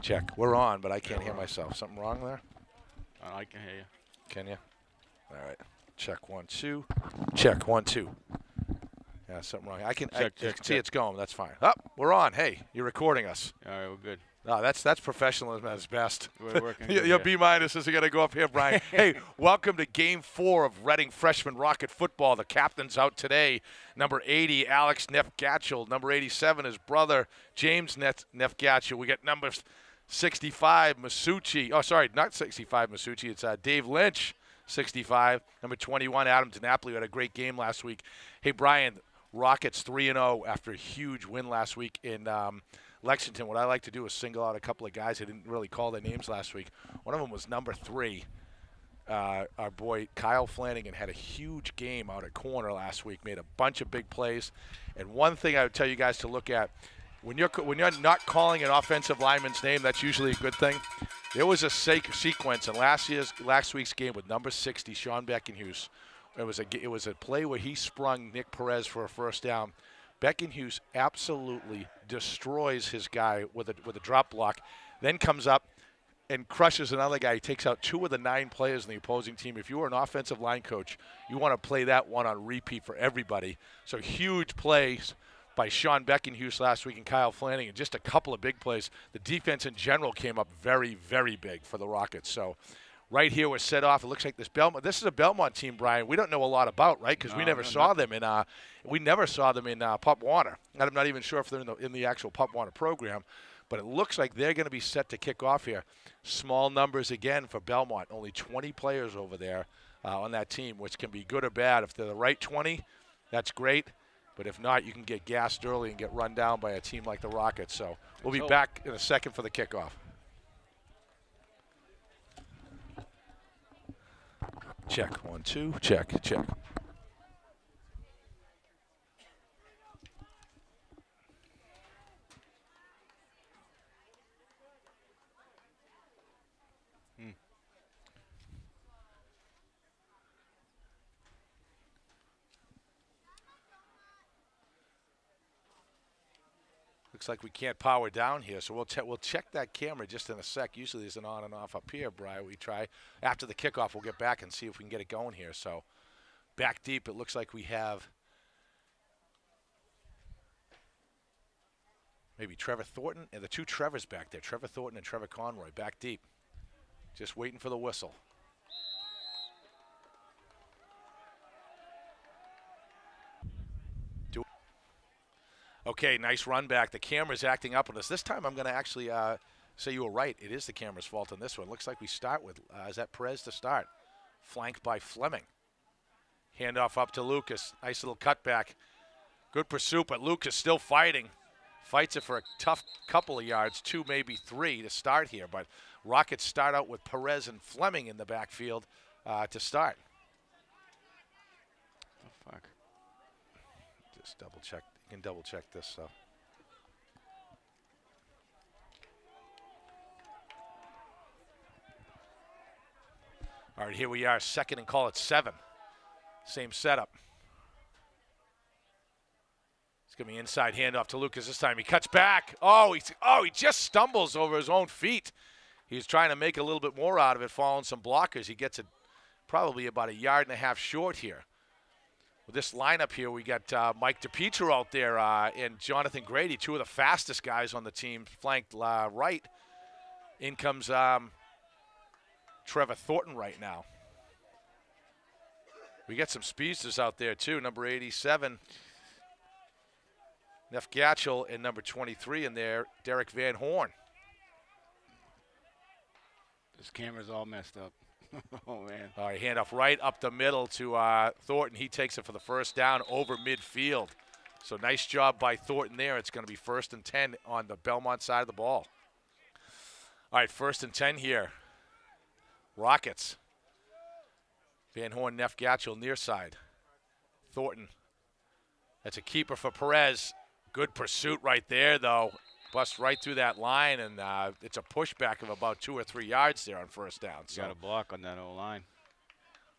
Check. We're on, but I can't hear myself. Something wrong there? Uh, I can hear you. Can you? All right. Check one, two. Check one, two. Yeah, something wrong. I can, I, Check, you check, can see it's going. That's fine. Up, we're on. Hey, you're recording us. All right, we're good. No, that's that's professionalism at its best. We're working your good your. B minus isn't going to go up here, Brian. hey, welcome to Game Four of Reading Freshman Rocket Football. The captain's out today. Number 80, Alex Nefgatchel. Number 87, his brother James Nef- Nefgatchel. We got number 65, Masucci. Oh, sorry, not 65, Masucci. It's uh, Dave Lynch, 65. Number 21, Adam DiNapoli. Who had a great game last week. Hey, Brian, Rockets 3 0 after a huge win last week in um, Lexington. What I like to do is single out a couple of guys. I didn't really call their names last week. One of them was number three. Uh, our boy Kyle Flanagan had a huge game out at corner last week, made a bunch of big plays. And one thing I would tell you guys to look at when you're when you're not calling an offensive lineman's name, that's usually a good thing. There was a sequence in last year's last week's game with number 60, Sean Beckenhuse. It was a it was a play where he sprung Nick Perez for a first down. Beckenhuse absolutely destroys his guy with a with a drop block, then comes up and crushes another guy. He takes out two of the nine players in the opposing team. If you were an offensive line coach, you want to play that one on repeat for everybody. So huge plays by Sean Beckenhuse last week and Kyle Flanagan. Just a couple of big plays. The defense in general came up very, very big for the Rockets. So right here we're set off. It looks like this Belmont. This is a Belmont team, Brian. We don't know a lot about, right? Because we never no, saw them in. Uh, we never saw them in uh, Pop Warner. And I'm not even sure if they're in the, in the actual Pop Warner program. But it looks like they're going to be set to kick off here. Small numbers again for Belmont. Only 20 players over there uh, on that team, which can be good or bad. If they're the right 20, that's great. But if not, you can get gassed early and get run down by a team like the Rockets. So we'll be back in a second for the kickoff. Check. One, two. Check. Check. Looks like we can't power down here, so we'll check. We'll check that camera just in a sec. Usually there's an on and off up here, Brian. We try after the kickoff. We'll get back and see if we can get it going here. So back deep, it looks like we have maybe Trevor Thornton and the two Trevors back there. Trevor Thornton and Trevor Conroy back deep, just waiting for the whistle. Okay, nice run back. The camera's acting up on us. This time I'm going to actually uh, say you were right. It is the camera's fault on this one. Looks like we start with, uh, is that Perez to start? Flanked by Fleming. Handoff up to Lucas. Nice little cutback. Good pursuit, but Lucas still fighting. Fights it for a tough couple of yards, two, maybe three to start here. But Rockets start out with Perez and Fleming in the backfield uh, to start. The fuck? Just double check. Can double check this stuff. All right, here we are, second and call it seven. Same setup. It's gonna be inside handoff to Lucas this time. He cuts back. Oh, he's oh he just stumbles over his own feet. He's trying to make a little bit more out of it, following some blockers. He gets it probably about a yard and a half short here with this lineup here, we got uh, Mike DePietro out there uh, and Jonathan Grady, two of the fastest guys on the team, flanked uh, right. In comes um, Trevor Thornton right now. We got some speedsters out there too. Number 87, Neff Gatchell, and number 23 in there, Derek Van Horn. This camera's all messed up. oh man. All right, handoff right up the middle to uh, Thornton. He takes it for the first down over midfield. So nice job by Thornton there. It's going to be first and 10 on the Belmont side of the ball. All right, first and 10 here. Rockets. Van Horn, Neff Gatchel, near side. Thornton. That's a keeper for Perez. Good pursuit right there, though. Bust right through that line, and uh, it's a pushback of about two or three yards there on first down. So Got a block on that old line.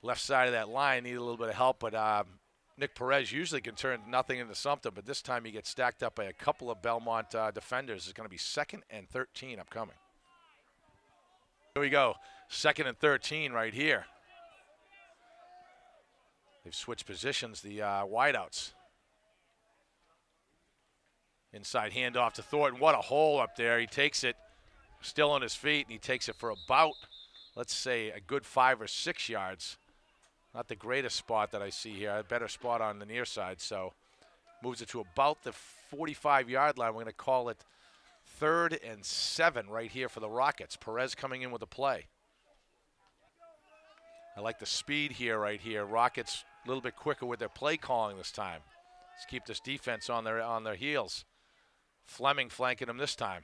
left side of that line need a little bit of help, but um, Nick Perez usually can turn nothing into something, but this time he gets stacked up by a couple of Belmont uh, defenders. It's going to be second and 13 upcoming. Here we go. Second and 13 right here. They've switched positions, the uh, wideouts. Inside handoff to Thornton. What a hole up there. He takes it still on his feet, and he takes it for about, let's say, a good five or six yards. Not the greatest spot that I see here. A better spot on the near side. So moves it to about the 45 yard line. We're going to call it third and seven right here for the Rockets. Perez coming in with a play. I like the speed here, right here. Rockets a little bit quicker with their play calling this time. Let's keep this defense on their on their heels. Fleming flanking him this time.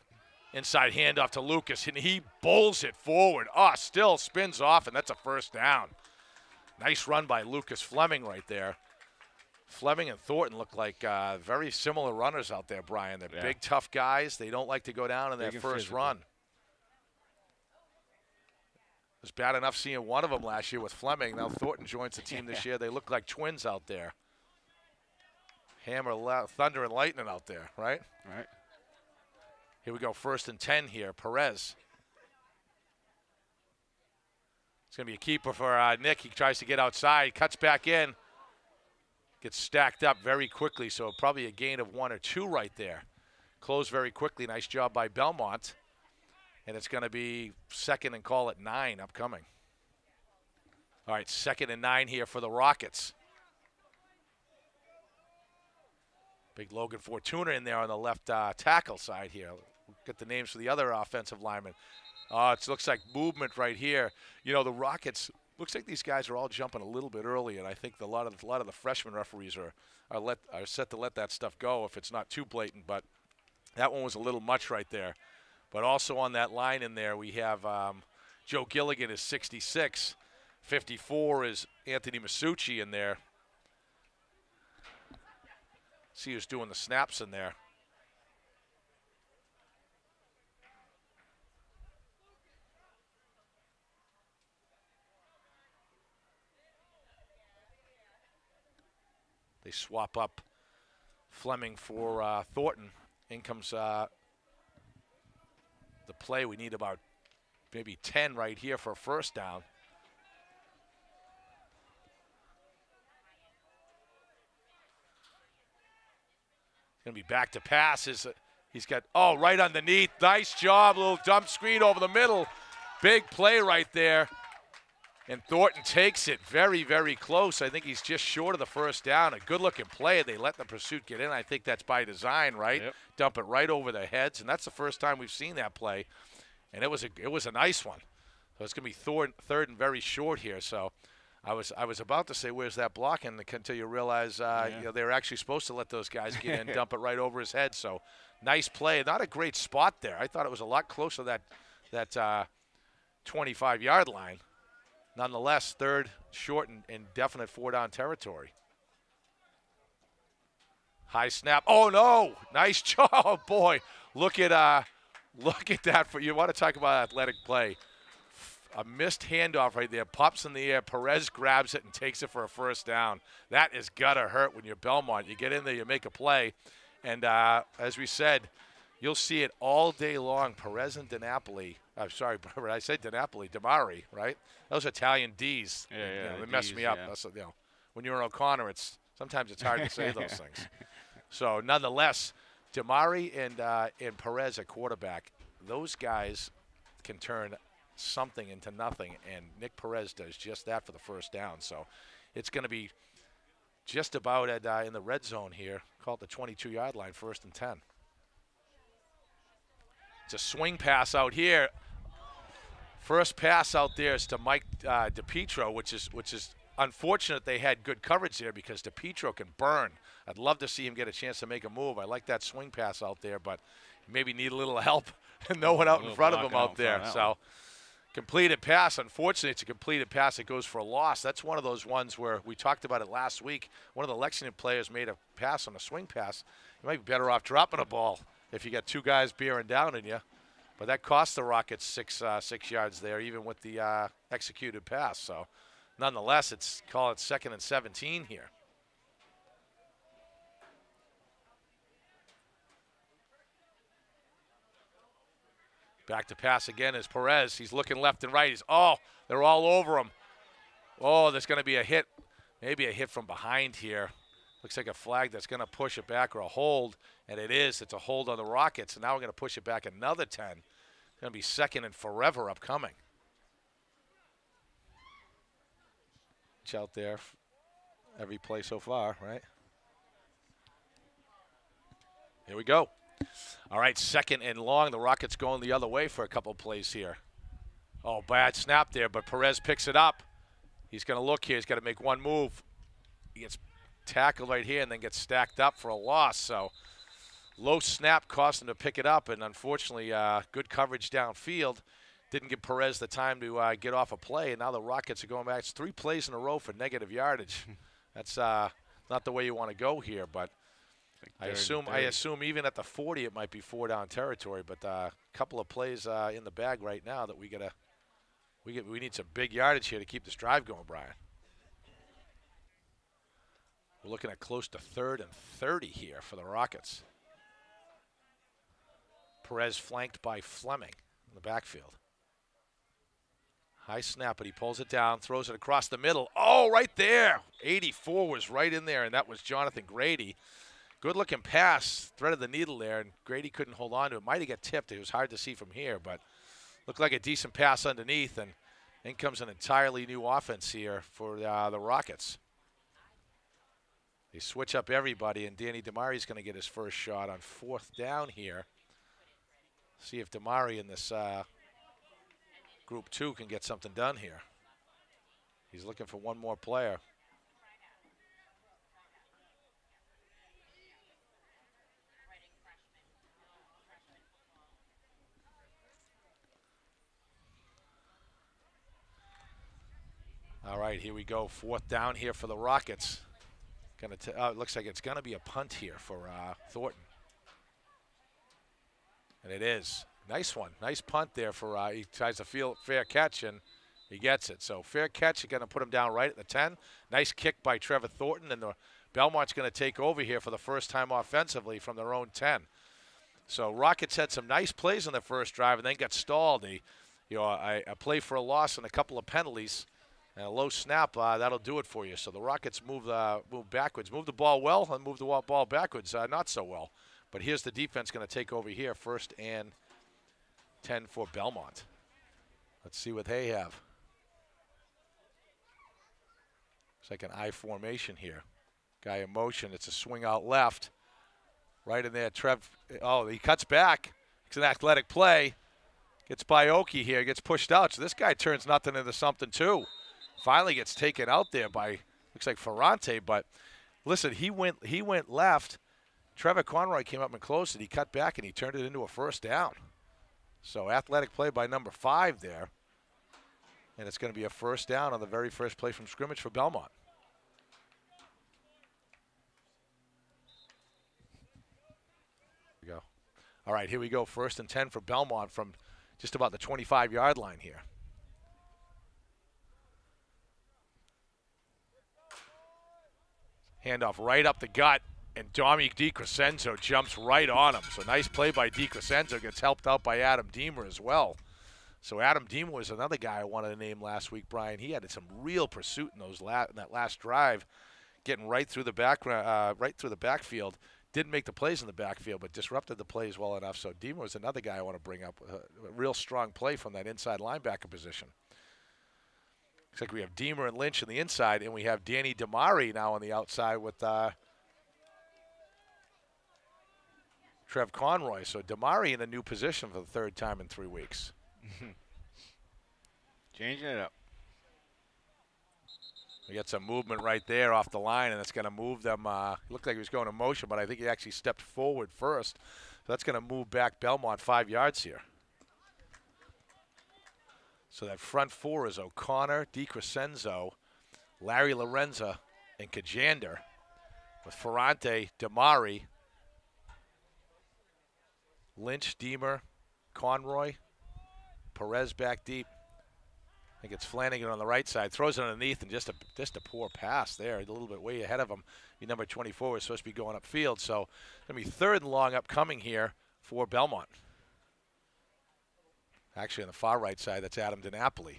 Inside handoff to Lucas, and he bowls it forward. Ah, oh, still spins off, and that's a first down. Nice run by Lucas Fleming right there. Fleming and Thornton look like uh, very similar runners out there, Brian. They're yeah. big, tough guys. They don't like to go down in big that first physical. run. It was bad enough seeing one of them last year with Fleming. Now Thornton joins the team this year. They look like twins out there. Hammer, thunder, and lightning out there, right? Right. Here we go, first and 10 here. Perez. It's going to be a keeper for uh, Nick. He tries to get outside, cuts back in, gets stacked up very quickly. So probably a gain of one or two right there. Closed very quickly. Nice job by Belmont. And it's going to be second and call it nine upcoming. All right, second and nine here for the Rockets. Big Logan Fortuna in there on the left uh, tackle side here. Get the names for the other offensive linemen. Uh, it looks like movement right here. You know, the Rockets looks like these guys are all jumping a little bit early, and I think the, a lot of a lot of the freshman referees are are let are set to let that stuff go if it's not too blatant. But that one was a little much right there. But also on that line in there, we have um, Joe Gilligan is 66, 54 is Anthony Masucci in there. See who's doing the snaps in there. They swap up Fleming for uh, Thornton. In comes uh, the play. We need about maybe 10 right here for a first down. It's Going to be back to passes. He's got, oh, right underneath. Nice job. Little dump screen over the middle. Big play right there. And Thornton takes it very, very close. I think he's just short of the first down. A good looking play. They let the pursuit get in. I think that's by design, right? Yep. Dump it right over their heads. And that's the first time we've seen that play. And it was a it was a nice one. So it's gonna be third, third and very short here. So I was I was about to say where's that blocking until you realize uh, yeah. you know, they were actually supposed to let those guys get in, dump it right over his head. So nice play. Not a great spot there. I thought it was a lot closer to that that uh, 25 yard line nonetheless, third, short, and, definite four down territory. High snap. Oh no! Nice job, oh, boy. Look at uh, look at that. For you want to talk about athletic play? A missed handoff right there. Pops in the air. Perez grabs it and takes it for a first down. That is gotta hurt when you're Belmont. You get in there, you make a play, and uh, as we said, you'll see it all day long. Perez and DiNapoli I'm sorry, but I said DiNapoli, Damari, right? Those Italian D's. Yeah, yeah. You know, they mess me up. Yeah. That's, you know, when you're an O'Connor, it's sometimes it's hard to say those things. So, nonetheless, Damari and uh, and Perez at quarterback, those guys can turn something into nothing, and Nick Perez does just that for the first down. So, it's going to be just about at uh, in the red zone here, called the 22-yard line, first and 10. It's a swing pass out here. First pass out there is to Mike uh, DePietro, which is which is unfortunate they had good coverage there because DePietro can burn. I'd love to see him get a chance to make a move. I like that swing pass out there, but maybe need a little help and no one out in front of him out there. So completed pass. Unfortunately, it's a completed pass. It goes for a loss. That's one of those ones where we talked about it last week. One of the Lexington players made a pass on a swing pass. You might be better off dropping a ball if you got two guys bearing down on you. But that cost the Rockets six uh, six yards there, even with the uh, executed pass. So, nonetheless, it's call it second and 17 here. Back to pass again is Perez. He's looking left and right. He's oh, they're all over him. Oh, there's going to be a hit, maybe a hit from behind here. Looks like a flag that's going to push it back or a hold, and it is. It's a hold on the Rockets, and now we're going to push it back another 10. It's going to be second and forever upcoming. It's out there every play so far, right? Here we go. All right, second and long. The Rockets going the other way for a couple plays here. Oh, bad snap there, but Perez picks it up. He's going to look here. He's got to make one move. He gets tackled right here and then gets stacked up for a loss. So low snap cost him to pick it up, and unfortunately, uh, good coverage downfield didn't give Perez the time to uh, get off a play, and now the Rockets are going back. It's three plays in a row for negative yardage. That's uh, not the way you want to go here, but I assume I assume even at the 40 it might be four down territory. But a uh, couple of plays uh, in the bag right now that we gotta we get we need some big yardage here to keep this drive going, Brian. We're looking at close to third and 30 here for the Rockets. Perez flanked by Fleming in the backfield. High snap, but he pulls it down, throws it across the middle. Oh, right there. 84 was right in there, and that was Jonathan Grady. Good looking pass, threaded the needle there, and Grady couldn't hold on to it. Might have got tipped. It was hard to see from here, but looked like a decent pass underneath, and in comes an entirely new offense here for uh, the Rockets. They switch up everybody, and Danny Damari is going to get his first shot on fourth down here. See if Damari in this uh, Group two can get something done here. He's looking for one more player. All right, here we go. Fourth down here for the Rockets. Gonna t oh, it looks like it's going to be a punt here for uh, Thornton. And it is. Nice one. Nice punt there for uh, he tries to feel fair catch and he gets it. So fair catch. You're going to put him down right at the 10. Nice kick by Trevor Thornton and the Belmont's going to take over here for the first time offensively from their own 10. So Rockets had some nice plays on the first drive and then got stalled. A, you know, a, a play for a loss and a couple of penalties and a low snap. Uh, that'll do it for you. So the Rockets move uh, move backwards, move the ball well, and move the ball backwards uh, not so well. But here's the defense going to take over here first and – 10 for Belmont. Let's see what they have. It's like an I formation here. Guy in motion. It's a swing out left. Right in there. Trev. Oh, he cuts back. It's an athletic play. Gets by Oki here. Gets pushed out. So this guy turns nothing into something too. Finally gets taken out there by looks like Ferrante. But listen, he went he went left. Trevor Conroy came up and closed it. He cut back and he turned it into a first down. So athletic play by number five there. And it's going to be a first down on the very first play from scrimmage for Belmont. Go. All right, here we go. First and 10 for Belmont from just about the 25 yard line here. Handoff right up the gut and Dominic DiCrescenzo jumps right on him. So nice play by DiCrescenzo. Gets helped out by Adam Deemer as well. So Adam Deemer was another guy I wanted to name last week, Brian. He had some real pursuit in those la- in that last drive, getting right through the back uh, right through the backfield. Didn't make the plays in the backfield, but disrupted the plays well enough. So Deemer was another guy I want to bring up. A real strong play from that inside linebacker position. Looks like we have Deemer and Lynch in the inside, and we have Danny Damari now on the outside with uh, Trev Conroy. So Damari in a new position for the third time in three weeks. Changing it up. We got some movement right there off the line, and it's going to move them. Uh, looked like he was going to motion, but I think he actually stepped forward first. So that's going to move back Belmont five yards here. So that front four is O'Connor, DiCrescenzo, Larry Lorenza, and Kajander, with Ferrante, Damari, Lynch, Deemer, Conroy, Perez back deep. I think it's Flanagan on the right side. Throws it underneath and just a just a poor pass there. A little bit way ahead of him. The number 24 was supposed to be going upfield. So going to be third and long upcoming here for Belmont. Actually, on the far right side, that's Adam DiNapoli.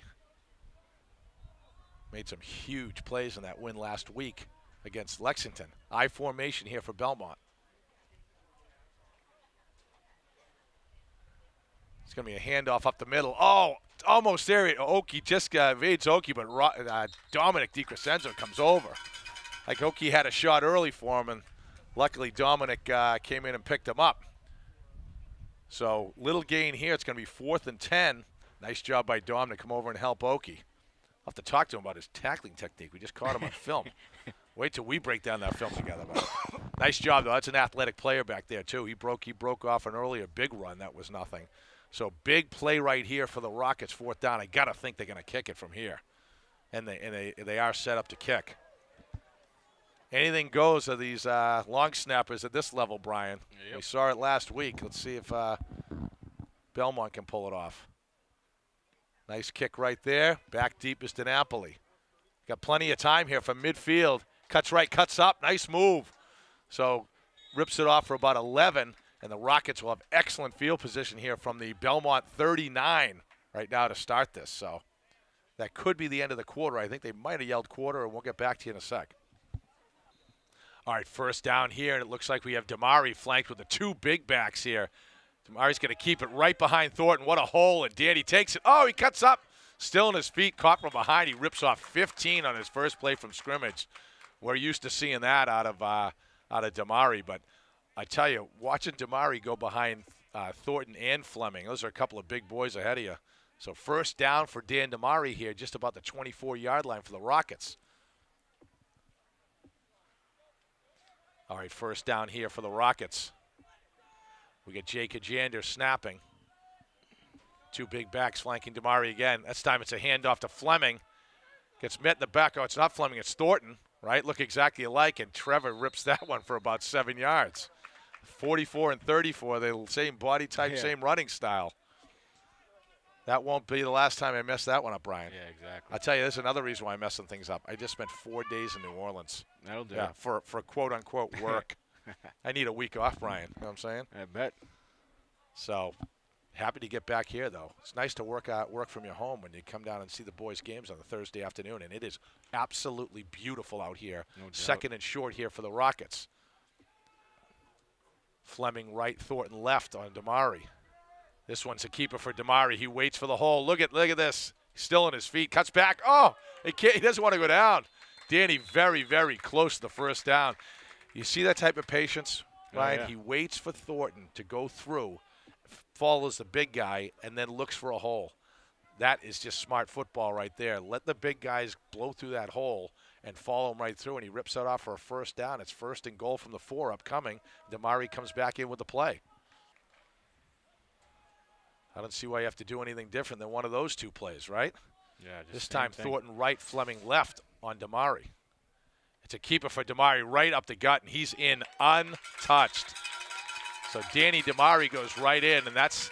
Made some huge plays in that win last week against Lexington. I formation here for Belmont. It's going to be a handoff up the middle. Oh, almost there. Oki just uh, evades Oki, but uh, Dominic DiCrescenzo comes over. Like Oki had a shot early for him, and luckily Dominic uh, came in and picked him up. So little gain here. It's going to be fourth and 10. Nice job by Dom to come over and help Oki. I'll have to talk to him about his tackling technique. We just caught him on film. Wait till we break down that film together. Nice job, though. That's an athletic player back there, too. He broke, he broke off an earlier big run that was nothing. So big play right here for the Rockets, fourth down. I got to think they're going to kick it from here. And they, and they, they are set up to kick. Anything goes of these uh, long snappers at this level, Brian. Yep. We saw it last week. Let's see if uh, Belmont can pull it off. Nice kick right there. Back deep is DiNapoli. Got plenty of time here from midfield. Cuts right, cuts up. Nice move. So rips it off for about 11. And the Rockets will have excellent field position here from the Belmont 39 right now to start this. So that could be the end of the quarter. I think they might have yelled quarter, and we'll get back to you in a sec. All right, first down here, and it looks like we have Damari flanked with the two big backs here. Damari's going to keep it right behind Thornton. What a hole, and Danny takes it. Oh, he cuts up. Still on his feet, caught from behind. He rips off 15 on his first play from scrimmage. We're used to seeing that out of uh, out of Damari, but – I tell you, watching Damari go behind uh, Thornton and Fleming, those are a couple of big boys ahead of you. So first down for Dan Damari here, just about the 24-yard line for the Rockets. All right, first down here for the Rockets. We get Jake Kajander snapping. Two big backs flanking Damari again. This time it's a handoff to Fleming. Gets met in the back. Oh, it's not Fleming, it's Thornton, right? Look exactly alike, and Trevor rips that one for about seven yards. 44 and 34. The same body type, yeah. same running style. That won't be the last time I mess that one up, Brian. Yeah, exactly. I'll tell you, there's another reason why I'm messing things up. I just spent four days in New Orleans. That'll do. Yeah, for, for quote unquote work. I need a week off, Brian. You know what I'm saying? I bet. So happy to get back here, though. It's nice to work out, work from your home when you come down and see the boys' games on the Thursday afternoon, and it is absolutely beautiful out here. No Second and short here for the Rockets. Fleming right, Thornton left on Damari. This one's a keeper for Damari. He waits for the hole. Look at look at this. Still on his feet. Cuts back. Oh, he, he doesn't want to go down. Danny very, very close to the first down. You see that type of patience, oh, right? Oh, yeah. He waits for Thornton to go through, follows the big guy, and then looks for a hole. That is just smart football right there. Let the big guys blow through that hole and follow him right through, and he rips it off for a first down. It's first and goal from the four upcoming. Damari comes back in with the play. I don't see why you have to do anything different than one of those two plays, right? Yeah. this time thing. Thornton right, Fleming left on Damari. It's a keeper for Damari right up the gut, and he's in untouched. So Danny Damari goes right in, and that's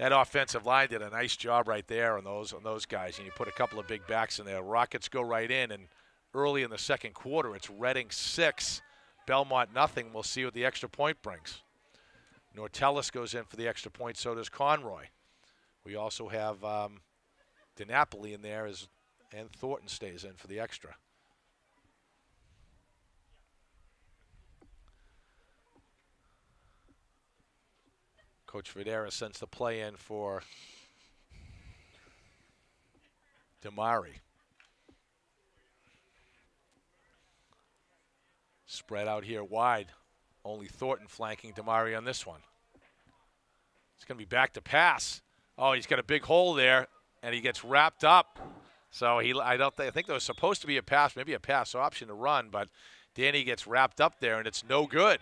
that offensive line did a nice job right there on those on those guys, and you put a couple of big backs in there. Rockets go right in, and early in the second quarter, it's Reading six, Belmont nothing. We'll see what the extra point brings. Nortellis goes in for the extra point. So does Conroy. We also have um, DiNapoli in there, as, and Thornton stays in for the extra. Coach Videra sends the play in for Damari. Spread out here wide. Only Thornton flanking Damari on this one. It's going to be back to pass. Oh, he's got a big hole there, and he gets wrapped up. So he, I don't, th I think there was supposed to be a pass, maybe a pass option to run, but Danny gets wrapped up there, and it's no good.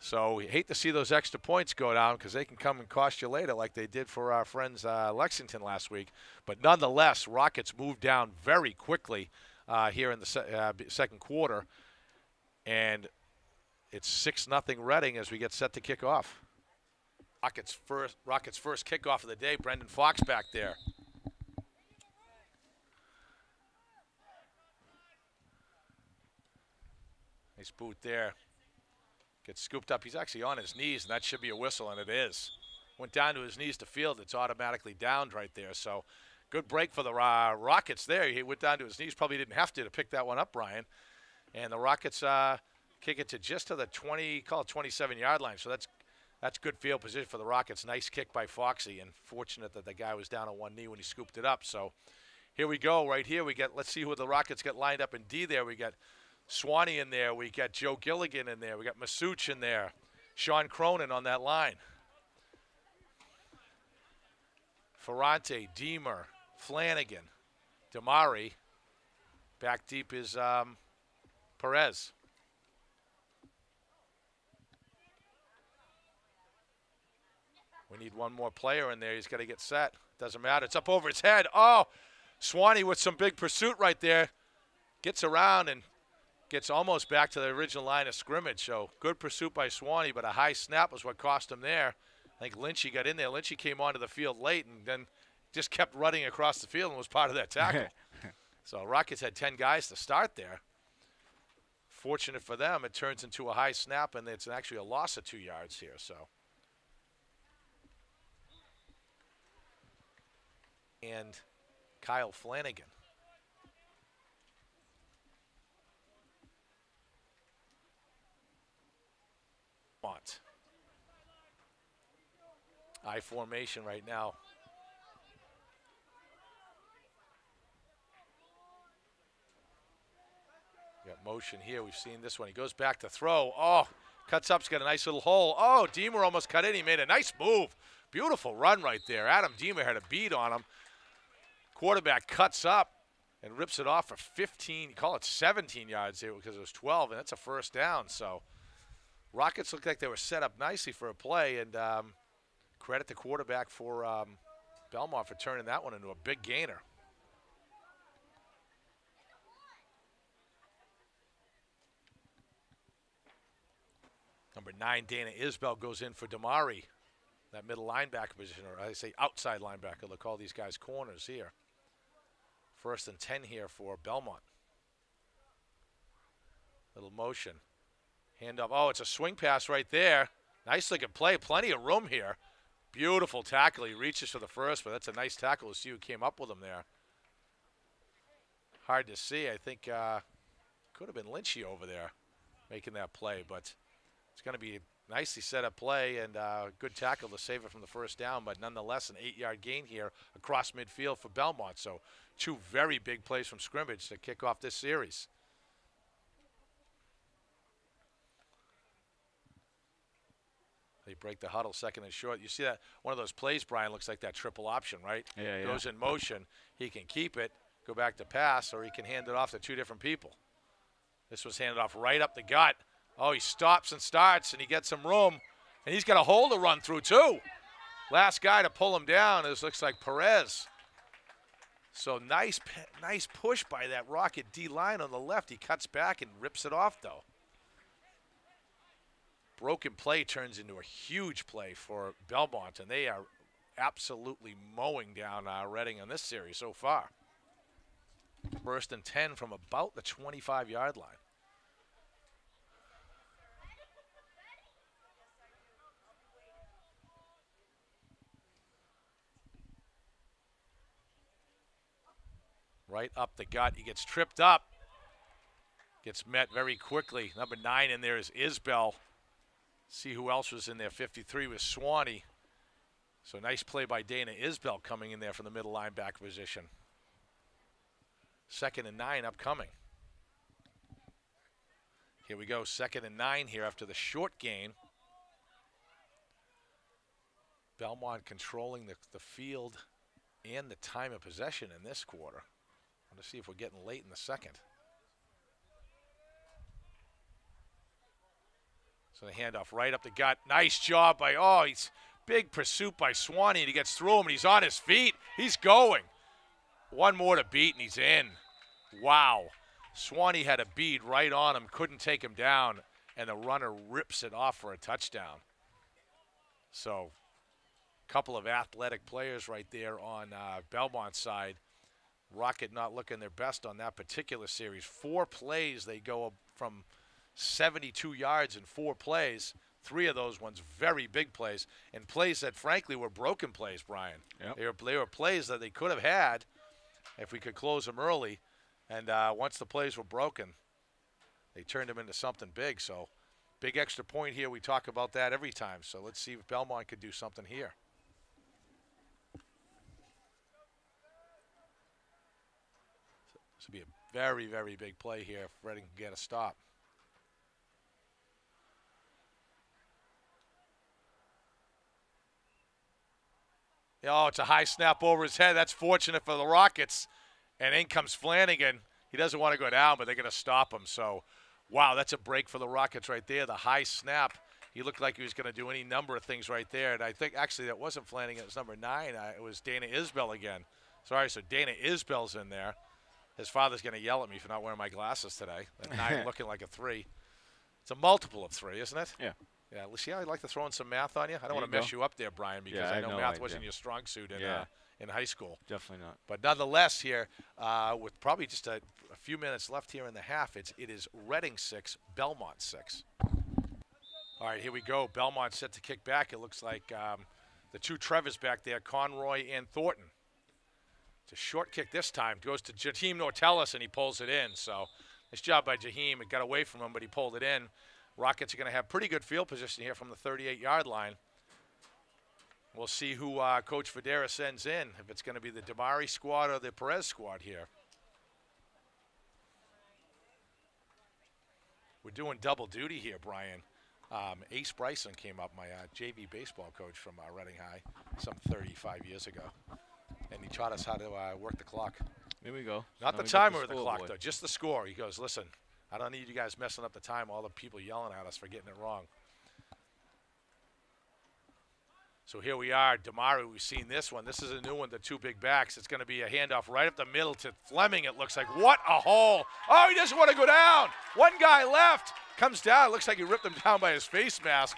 So we hate to see those extra points go down because they can come and cost you later, like they did for our friends uh, Lexington last week. But nonetheless, Rockets moved down very quickly uh, here in the se uh, second quarter, and it's six nothing Reading as we get set to kick off. Rockets first, Rockets first kickoff of the day. Brendan Fox back there. Nice boot there. Gets scooped up. He's actually on his knees, and that should be a whistle, and it is. went down to his knees to field. It's automatically downed right there. So good break for the uh, Rockets there. He went down to his knees. Probably didn't have to to pick that one up, Brian. And the Rockets uh, kick it to just to the 20, call it 27 yard line. So that's that's good field position for the Rockets. Nice kick by Foxy, and fortunate that the guy was down on one knee when he scooped it up. So here we go. Right here, we get. Let's see who the Rockets get lined up in D. There, we got Swanee in there. We got Joe Gilligan in there. We got Masuch in there. Sean Cronin on that line. Ferrante, Deemer, Flanagan, Damari. Back deep is um, Perez. We need one more player in there. He's got to get set. Doesn't matter. It's up over his head. Oh, Swanee with some big pursuit right there. Gets around and gets almost back to the original line of scrimmage. So good pursuit by Swanee, but a high snap was what cost him there. I think Lynchy got in there. Lynchy came onto the field late and then just kept running across the field and was part of that tackle. so Rockets had 10 guys to start there. Fortunate for them, it turns into a high snap, and it's actually a loss of two yards here. So. And Kyle Flanagan. I formation right now. Got motion here. We've seen this one. He goes back to throw. Oh, cuts up's got a nice little hole. Oh, Deemer almost cut in. He made a nice move. Beautiful run right there. Adam Deemer had a beat on him. Quarterback cuts up and rips it off for 15, call it 17 yards here because it was 12, and that's a first down. So Rockets looked like they were set up nicely for a play, and um, credit the quarterback for um, Belmont for turning that one into a big gainer. Number nine, Dana Isbell goes in for Damari, that middle linebacker position, or I say outside linebacker. Look, all these guys corners here. First and 10 here for Belmont. Little motion. Hand up. Oh, it's a swing pass right there. Nice looking play. Plenty of room here. Beautiful tackle. He reaches for the first, but that's a nice tackle to see who came up with him there. Hard to see. I think uh, could have been Lynchy over there making that play, but it's going to be a nicely set up play and uh, good tackle to save it from the first down, but nonetheless an eight-yard gain here across midfield for Belmont. So two very big plays from scrimmage to kick off this series. They break the huddle second and short. You see that one of those plays, Brian, looks like that triple option, right? Yeah, Goes yeah. in motion. He can keep it, go back to pass, or he can hand it off to two different people. This was handed off right up the gut. Oh, he stops and starts, and he gets some room, and he's got a hole to run through too. Last guy to pull him down is looks like Perez. So nice, nice push by that Rocket D line on the left. He cuts back and rips it off though. Broken play turns into a huge play for Belmont, and they are absolutely mowing down uh, Reading on this series so far. First and 10 from about the 25 yard line. right up the gut. He gets tripped up, gets met very quickly. Number nine in there is Isbell. See who else was in there. 53 was Swanee. So nice play by Dana Isbell coming in there from the middle linebacker position. Second and nine upcoming. Here we go, second and nine here after the short gain. Belmont controlling the, the field and the time of possession in this quarter. Want to see if we're getting late in the second. So the handoff right up the gut. Nice job by, oh, he's big pursuit by Swanee. And he gets through him and he's on his feet. He's going. One more to beat and he's in. Wow. Swanee had a bead right on him, couldn't take him down, and the runner rips it off for a touchdown. So, a couple of athletic players right there on uh, Belmont's side. Rocket not looking their best on that particular series. Four plays, they go from 72 yards in four plays. three of those ones very big plays and plays that frankly were broken plays, Brian. Yep. They were they were plays that they could have had if we could close them early, and uh, once the plays were broken, they turned them into something big. So, big extra point here. We talk about that every time. So let's see if Belmont could do something here. This would be a very, very big play here if Reading can get a stop. Oh, it's a high snap over his head. That's fortunate for the Rockets. And in comes Flanagan. He doesn't want to go down, but they're going to stop him. So, wow, that's a break for the Rockets right there. The high snap. He looked like he was going to do any number of things right there. And I think actually that wasn't Flanagan. It was number nine. It was Dana Isbell again. Sorry, so Dana Isbell's in there. His father's going to yell at me for not wearing my glasses today. That nine looking like a three. It's a multiple of three, isn't it? Yeah. Yeah, see I like to throw in some math on you? I don't want to mess you up there, Brian, because Yeah, I I know no math idea. wasn't your strong suit in, Yeah. uh, in high school. Definitely not. But nonetheless, here uh, with probably just a, a few minutes left here in the half, it's it is Reading six, Belmont six. All right, here we go. Belmont set to kick back. It looks like um, the two Trevors back there, Conroy and Thornton. It's a short kick this time. Goes to Jaheim Nortellis and he pulls it in. So nice job by Jaheim. It got away from him, but he pulled it in. Rockets are going to have pretty good field position here from the 38-yard line. We'll see who uh, Coach Federa sends in, if it's going to be the Damari squad or the Perez squad here. We're doing double duty here, Brian. Um, Ace Bryson came up, my uh, JV baseball coach from uh, Reading High, some 35 years ago, and he taught us how to uh, work the clock. Here we go. Not Now the timer of the clock, scoreboard. though, just the score. He goes, listen, I don't need you guys messing up the time, all the people yelling at us for getting it wrong. So here we are, Damari. We've seen this one. This is a new one, the two big backs. It's going to be a handoff right up the middle to Fleming. It looks like what a hole! Oh, he doesn't want to go down. One guy left comes down. Looks like he ripped him down by his face mask.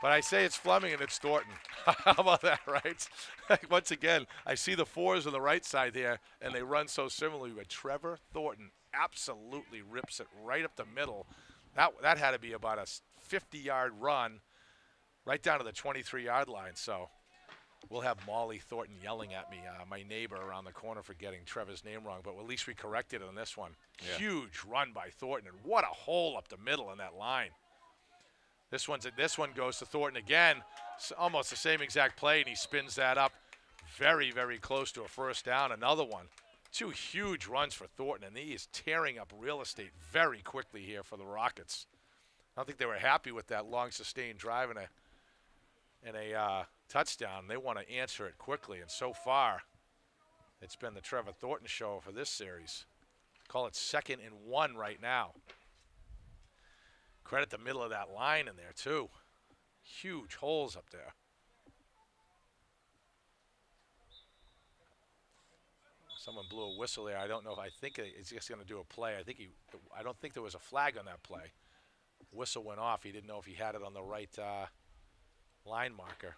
But I say it's Fleming and it's Thornton. How about that, right? Once again, I see the fours on the right side there, and they run so similarly. But Trevor Thornton absolutely rips it right up the middle. That that had to be about a 50-yard run, right down to the 23-yard line. So we'll have Molly Thornton yelling at me, uh, my neighbor around the corner, for getting Trevor's name wrong. But at least we corrected it on this one. Yeah. Huge run by Thornton, and what a hole up the middle in that line. This one's this one goes to Thornton again, s- almost the same exact play, and he spins that up, very very close to a first down. Another one, two huge runs for Thornton, and he is tearing up real estate very quickly here for the Rockets. I don't think they were happy with that long sustained drive and a and a uh, touchdown. They want to answer it quickly, and so far, it's been the Trevor Thornton show for this series. Call it second and one right now. Credit the middle of that line in there too. Huge holes up there. Someone blew a whistle there. I don't know if I think it's just going to do a play. I think he. I don't think there was a flag on that play. Whistle went off. He didn't know if he had it on the right uh, line marker.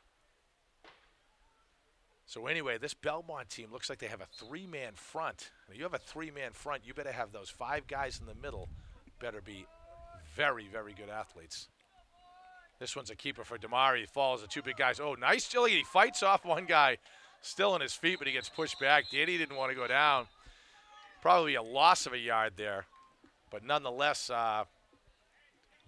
So anyway, this Belmont team looks like they have a three-man front. When you have a three-man front, you better have those five guys in the middle. Better be very, very good athletes. This one's a keeper for Damari. He follows the two big guys. Oh, nice Jilly. He fights off one guy, still on his feet, but he gets pushed back. Danny didn't want to go down. Probably a loss of a yard there, but nonetheless, uh,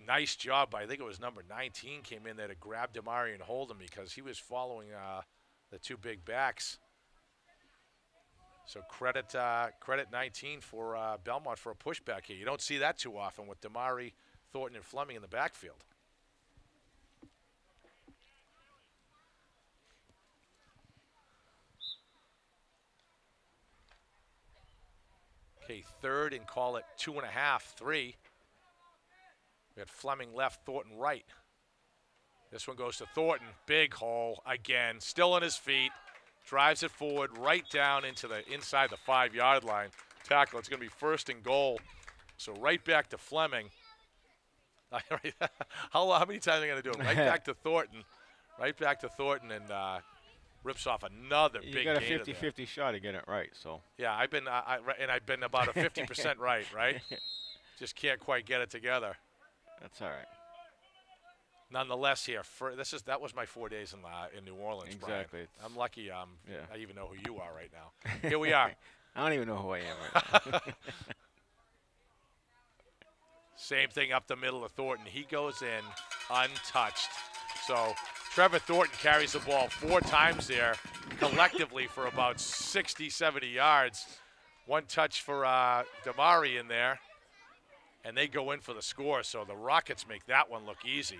nice job by I think it was number 19 came in there to grab Damari and hold him because he was following uh, the two big backs. So credit uh, credit 19 for uh, Belmont for a pushback here. You don't see that too often with Damari, Thornton, and Fleming in the backfield. Okay, third and call it two and a half, three. We had Fleming left, Thornton right. This one goes to Thornton. Big hole again. Still on his feet. Drives it forward right down into the inside the five yard line. Tackle. It's going to be first and goal. So right back to Fleming. how, how many times are they going to do it? Right back to Thornton. Right back to Thornton and uh, rips off another You big got a 50-50 shot to get it right. So Yeah, I've been, I, I, and I've been about a 50% right, right? Just can't quite get it together. that's all right. nonetheless, here for, this is that was my four days in uh, in New Orleans. Exactly. I'm lucky. Um, Yeah. I even know who you are right now. Here we are. I don't even know who I am right. Same thing up the middle of Thornton. He goes in untouched. So Trevor Thornton carries the ball four times there, collectively for about 60, 70 yards. One touch for uh, Damari in there, and they go in for the score. So the Rockets make that one look easy.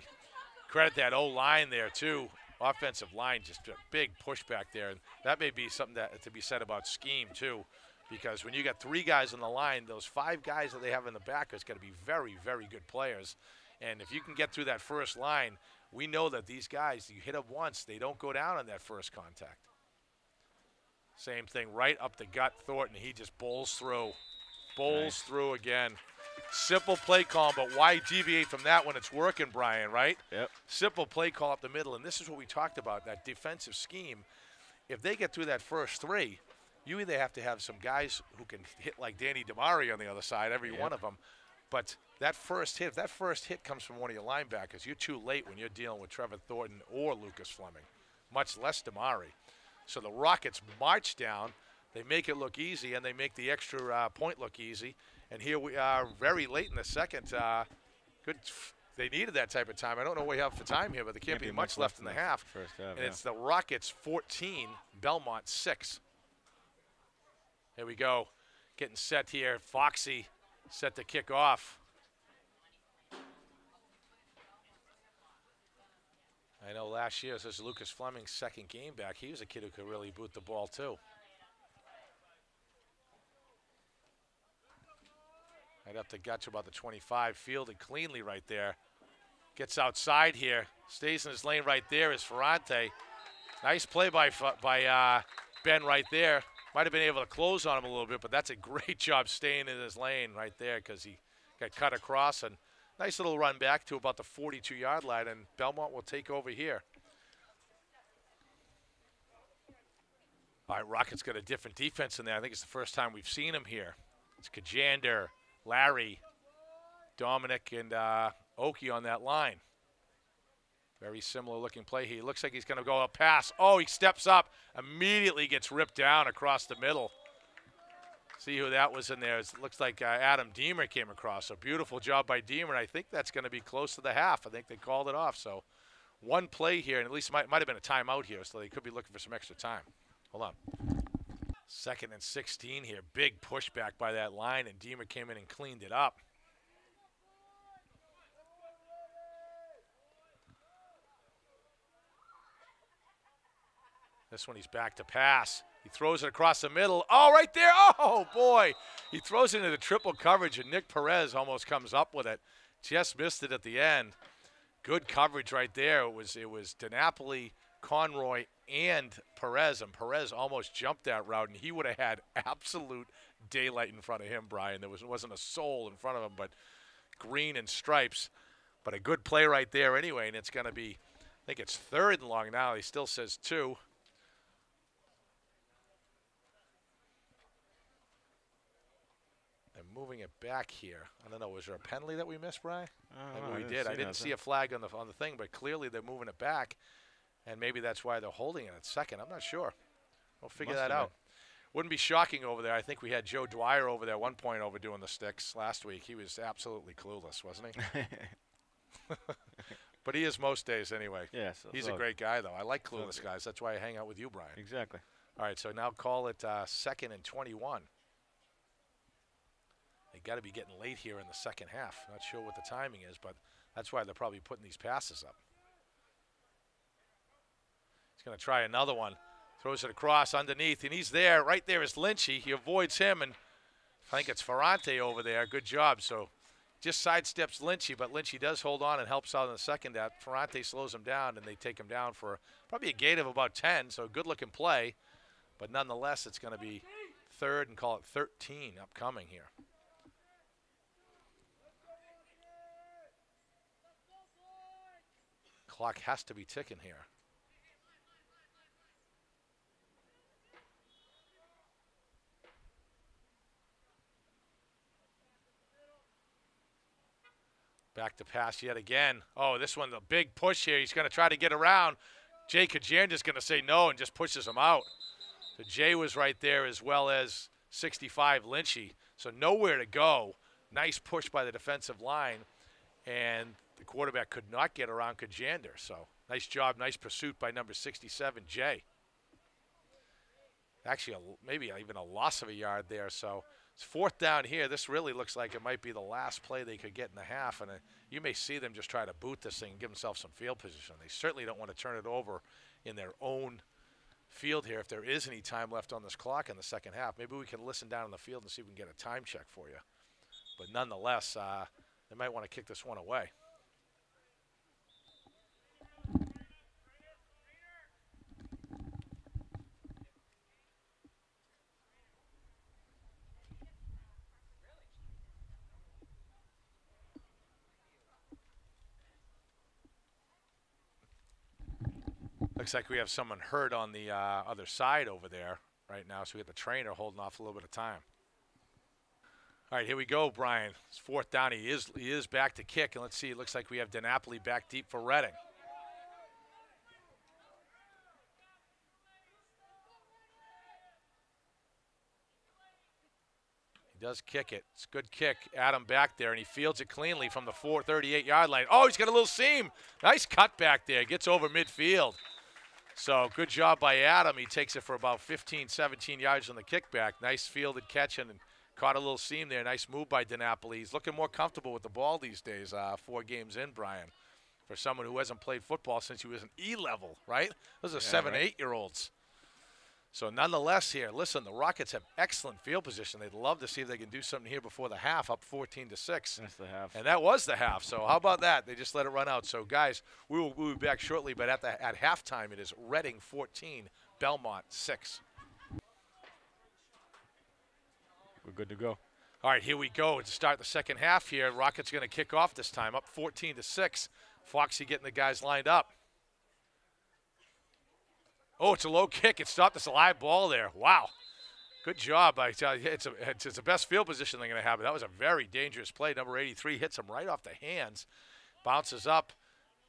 Credit that O line there too. Offensive line, just a big pushback there, and that may be something that to be said about scheme too because when you got three guys on the line, those five guys that they have in the back is going to be very, very good players. And if you can get through that first line, we know that these guys, you hit them once, they don't go down on that first contact. Same thing, right up the gut, Thornton. He just bowls through, bowls Nice. through again. Simple play call, but why deviate from that when it's working, Brian? Right? yep. simple play call up the middle, and this is what we talked about that defensive scheme. If they get through that first three, you either have to have some guys who can hit like Danny Damari on the other side, every Yep. one of them. But that first hit, if that first hit comes from one of your linebackers, you're too late when you're dealing with Trevor Thornton or Lucas Fleming, much less Damari. So the Rockets march down, they make it look easy, and they make the extra uh, point look easy. And here we are, very late in the second. Uh, good. They needed that type of time. I don't know what we have for time here, but there can't, be, much left in the half. First half. And yeah. it's the Rockets 14, Belmont 6. Here we go. Getting set here. Foxy set to kick off. I know last year, this is Lucas Fleming's second game back. He was a kid who could really boot the ball, too. Right up to Gutch about the 25. Fielded cleanly right there. Gets outside here. Stays in his lane right there is Ferrante. Nice play by by uh, Ben right there. Might have been able to close on him a little bit, but that's a great job staying in his lane right there because he got cut across and nice little run back to about the 42 yard line, and Belmont will take over here. All right, Rockets got a different defense in there. I think it's the first time we've seen him here. It's Kajander, Larry, Dominic, and uh, Oki on that line. Very similar looking play. He looks like he's going to go a pass. Oh, he steps up, immediately gets ripped down across the middle. See who that was in there. It looks like uh, Adam Deemer came across. So beautiful job by Deemer. I think that's going to be close to the half. I think they called it off. So one play here, and at least might might have been a timeout here, so they could be looking for some extra time. Hold on. Second and 16 here. Big pushback by that line, and Deemer came in and cleaned it up. This one he's back to pass. He throws it across the middle. Oh, right there. Oh, boy. He throws it into the triple coverage, and Nick Perez almost comes up with it. Just missed it at the end. Good coverage right there. It was it was DiNapoli, Conroy, and Perez, and Perez almost jumped that route, and he would have had absolute daylight in front of him, Brian. There was, wasn't a soul in front of him, but green and stripes. But a good play right there anyway, and it's going to be, I think it's third and long now. He still says two. Moving it back here. I don't know. Was there a penalty that we missed, Brian? I don't Maybe know, I we didn't. I see didn't see a flag on the on the thing, but clearly they're moving it back, and maybe that's why they're holding it at second. I'm not sure. We'll figure Must that have out. Wouldn't be shocking over there. I think we had Joe Dwyer over there one point over doing the sticks last week. He was absolutely clueless, wasn't he? but he is most days anyway. yeah, so, He's so- a great guy, though. I like clueless good. guys. That's why I hang out with you, Brian. Exactly. All right, so now call it uh, second and 21. They got to be getting late here in the second half. Not sure what the timing is, but that's why they're probably putting these passes up. He's going to try another one. Throws it across underneath, and he's there. Right there is Lynchy. He avoids him, and I think it's Ferrante over there. Good job. So just sidesteps Lynchy, but Lynchy does hold on and helps out in the second. That Ferrante slows him down, and they take him down for probably a gate of about 10. So good looking play, but nonetheless, it's going to be third and call it 13 upcoming here. Clock has to be ticking here. Back to pass yet again. Oh, this one, the big push here. He's going to try to get around. Jay Kajander's going to say no and just pushes him out. So Jay was right there as well as 65 Lynchy. So nowhere to go. Nice push by the defensive line. And the quarterback could not get around Kajander. So nice job, nice pursuit by number 67, Jay. Actually, a, maybe even a loss of a yard there. So it's fourth down here. This really looks like it might be the last play they could get in the half. And uh, you may see them just try to boot this thing and give themselves some field position. They certainly don't want to turn it over in their own field here if there is any time left on this clock in the second half. Maybe we can listen down in the field and see if we can get a time check for you. But nonetheless, uh, they might want to kick this one away. Looks like we have someone hurt on the uh, other side over there right now, so we got the trainer holding off a little bit of time. All right, here we go, Brian. It's fourth down. He is he is back to kick, and let's see. It looks like we have DiNapoli back deep for Reading. He does kick it. It's a good kick. Adam back there, and he fields it cleanly from the 438 yard line. Oh, he's got a little seam. Nice cut back there. Gets over midfield. So good job by Adam. He takes it for about 15, 17 yards on the kickback. Nice fielded catch and Caught a little seam there. Nice move by DiNapoli. He's looking more comfortable with the ball these days, uh, four games in, Brian, for someone who hasn't played football since he was an E level, right? Those are yeah, seven, right. eight year olds. So, nonetheless, here, listen, the Rockets have excellent field position. They'd love to see if they can do something here before the half, up 14 to 6. That's the half. And that was the half. So, how about that? They just let it run out. So, guys, we will we'll be back shortly, but at, the, at halftime, it is Reading 14, Belmont 6. We're good to go. All right, here we go to start the second half here. Rockets going to kick off this time, up 14 to 6. Foxy getting the guys lined up. Oh, it's a low kick. It stopped this live ball there. Wow. Good job. I tell you, it's, a, it's, it's the best field position they're going to have. That was a very dangerous play. Number 83 hits him right off the hands, bounces up,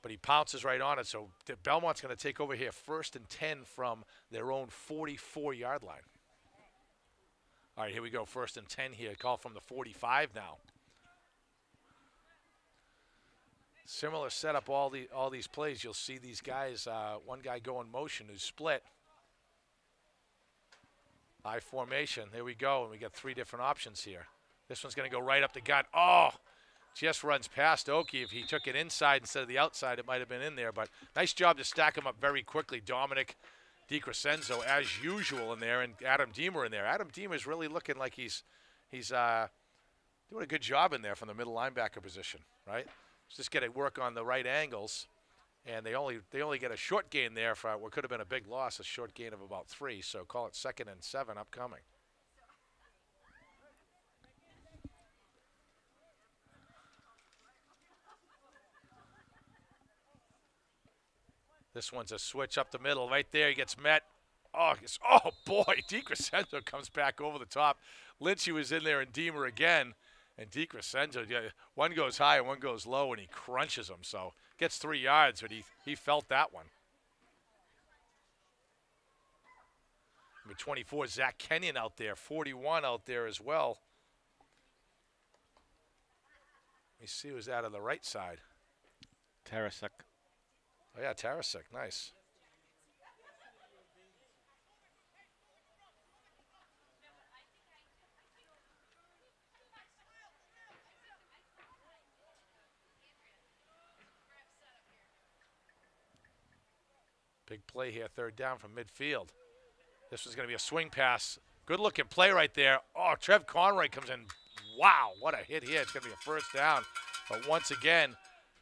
but he pounces right on it. So Belmont's going to take over here first and 10 from their own 44 yard line. All right, here we go. First and 10 here. Call from the 45 now. Similar setup all the all these plays. You'll see these guys. Uh, one guy go in motion who's split. I formation. There we go, and we got three different options here. This one's going to go right up the gut. Oh, just runs past Oki. If he took it inside instead of the outside, it might have been in there. But nice job to stack him up very quickly. Dominic DiCrescenzo as usual in there, and Adam Deemer in there. Adam Deemer is really looking like he's he's uh, doing a good job in there from the middle linebacker position, right? Just get to work on the right angles, and they only they only get a short gain there for what could have been a big loss, a short gain of about three. So call it second and seven upcoming. This one's a switch up the middle. Right there, he gets met. Oh, oh boy, DiCrescenzo comes back over the top. Lynchy was in there and Deemer again. And DiCrescenzo, yeah, one goes high and one goes low, and he crunches him. So gets three yards, but he, he felt that one. Number 24, Zach Kenyon out there. 41 out there as well. Let me see who's out on the right side. Tarasek. Oh, yeah, Tarasek. Nice. Big play here, third down from midfield. This was going to be a swing pass. Good looking play right there. Oh, Trev Conroy comes in. Wow, what a hit here. It's going to be a first down. But once again,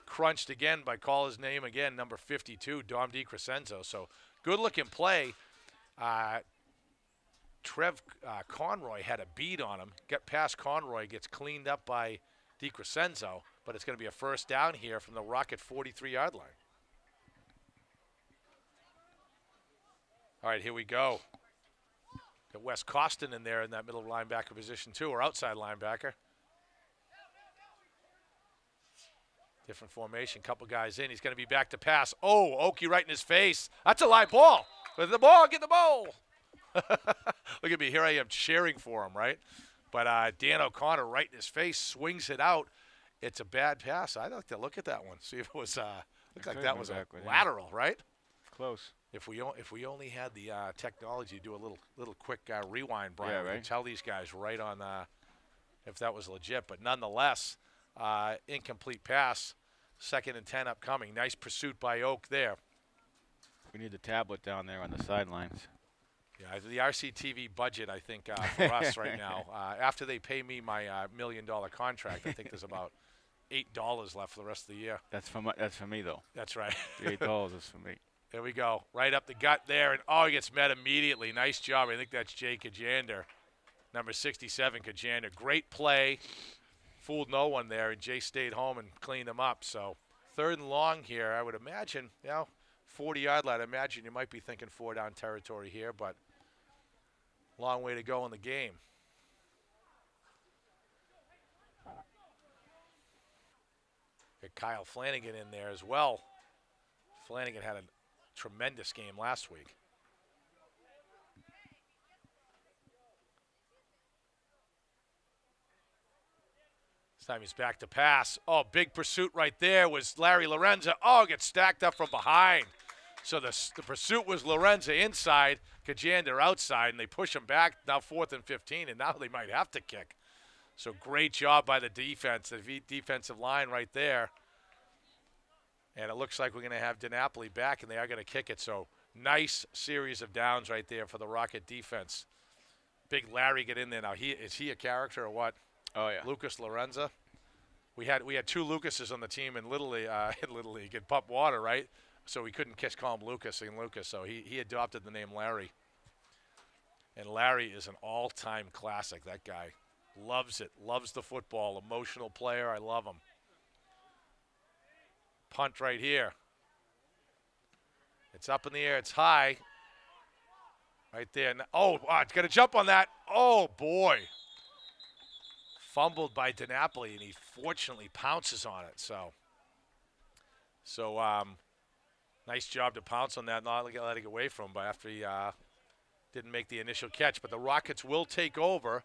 crunched again by call his name again, number 52, Dom DiCrescenzo. So good looking play. Uh, Trev uh, Conroy had a beat on him. Get past Conroy, gets cleaned up by DiCrescenzo, but it's going to be a first down here from the Rocket 43 yard line. All right, here we go. Got Wes Costin in there in that middle linebacker position, too, or outside linebacker. Different formation, couple guys in. He's going to be back to pass. Oh, Oki right in his face. That's a live ball. With the ball, get the ball. Look at me. Here I am cheering for him, right? But uh, Dan O'Connor right in his face swings it out. It's a bad pass. I'd like to look at that one, see if it was. Uh, looked like that was a lateral, right? Close. If we o- if we only had the uh, technology to do a little little quick uh, rewind, Brian, Yeah, we could tell these guys right on uh, if that was legit. But nonetheless, uh, incomplete pass. Second and ten upcoming. Nice pursuit by Oak there. We need the tablet down there on the sidelines. Yeah, the RCTV budget, I think, uh, for us right now, uh, after they pay me my uh, million dollar contract, I think there's about eight dollars left for the rest of the year. That's for my, that's for me though. That's right. The eight dollars is for me. There we go. Right up the gut there. And oh, he gets met immediately. Nice job. I think that's Jay Kajander. Number 67, Kajander. Great play. Fooled no one there. And Jay stayed home and cleaned him up. So third and long here. I would imagine, you know, 40 yard line. I imagine you might be thinking four down territory here, but long way to go in the game. Get Kyle Flanagan in there as well. Flanagan had a tremendous game last week. This time he's back to pass. Oh, big pursuit right there was Larry Lorenza. Oh, gets stacked up from behind. So the, the pursuit was Lorenza inside, Kajander outside, and they push him back. Now fourth and 15, and now they might have to kick. So great job by the defense, the defensive line right there. And it looks like we're going to have DiNapoli back, and they are going to kick it. So nice series of downs right there for the Rocket defense. Big Larry get in there now. He is he a character or what? Oh yeah. Lucas Lorenza. We had we had two Lucases on the team in Little League, uh, in Little League in Pop Warner, right? So we couldn't kiss call him Lucas and Lucas. So he he adopted the name Larry. And Larry is an all-time classic. That guy loves it, loves the football, emotional player. I love him. Punt right here. It's up in the air. It's high. Right there. Oh, it's going to jump on that. Oh, boy. Fumbled by DiNapoli, and he fortunately pounces on it. So, so um, nice job to pounce on that, not let it away from him. But after he uh, didn't make the initial catch, but the Rockets will take over.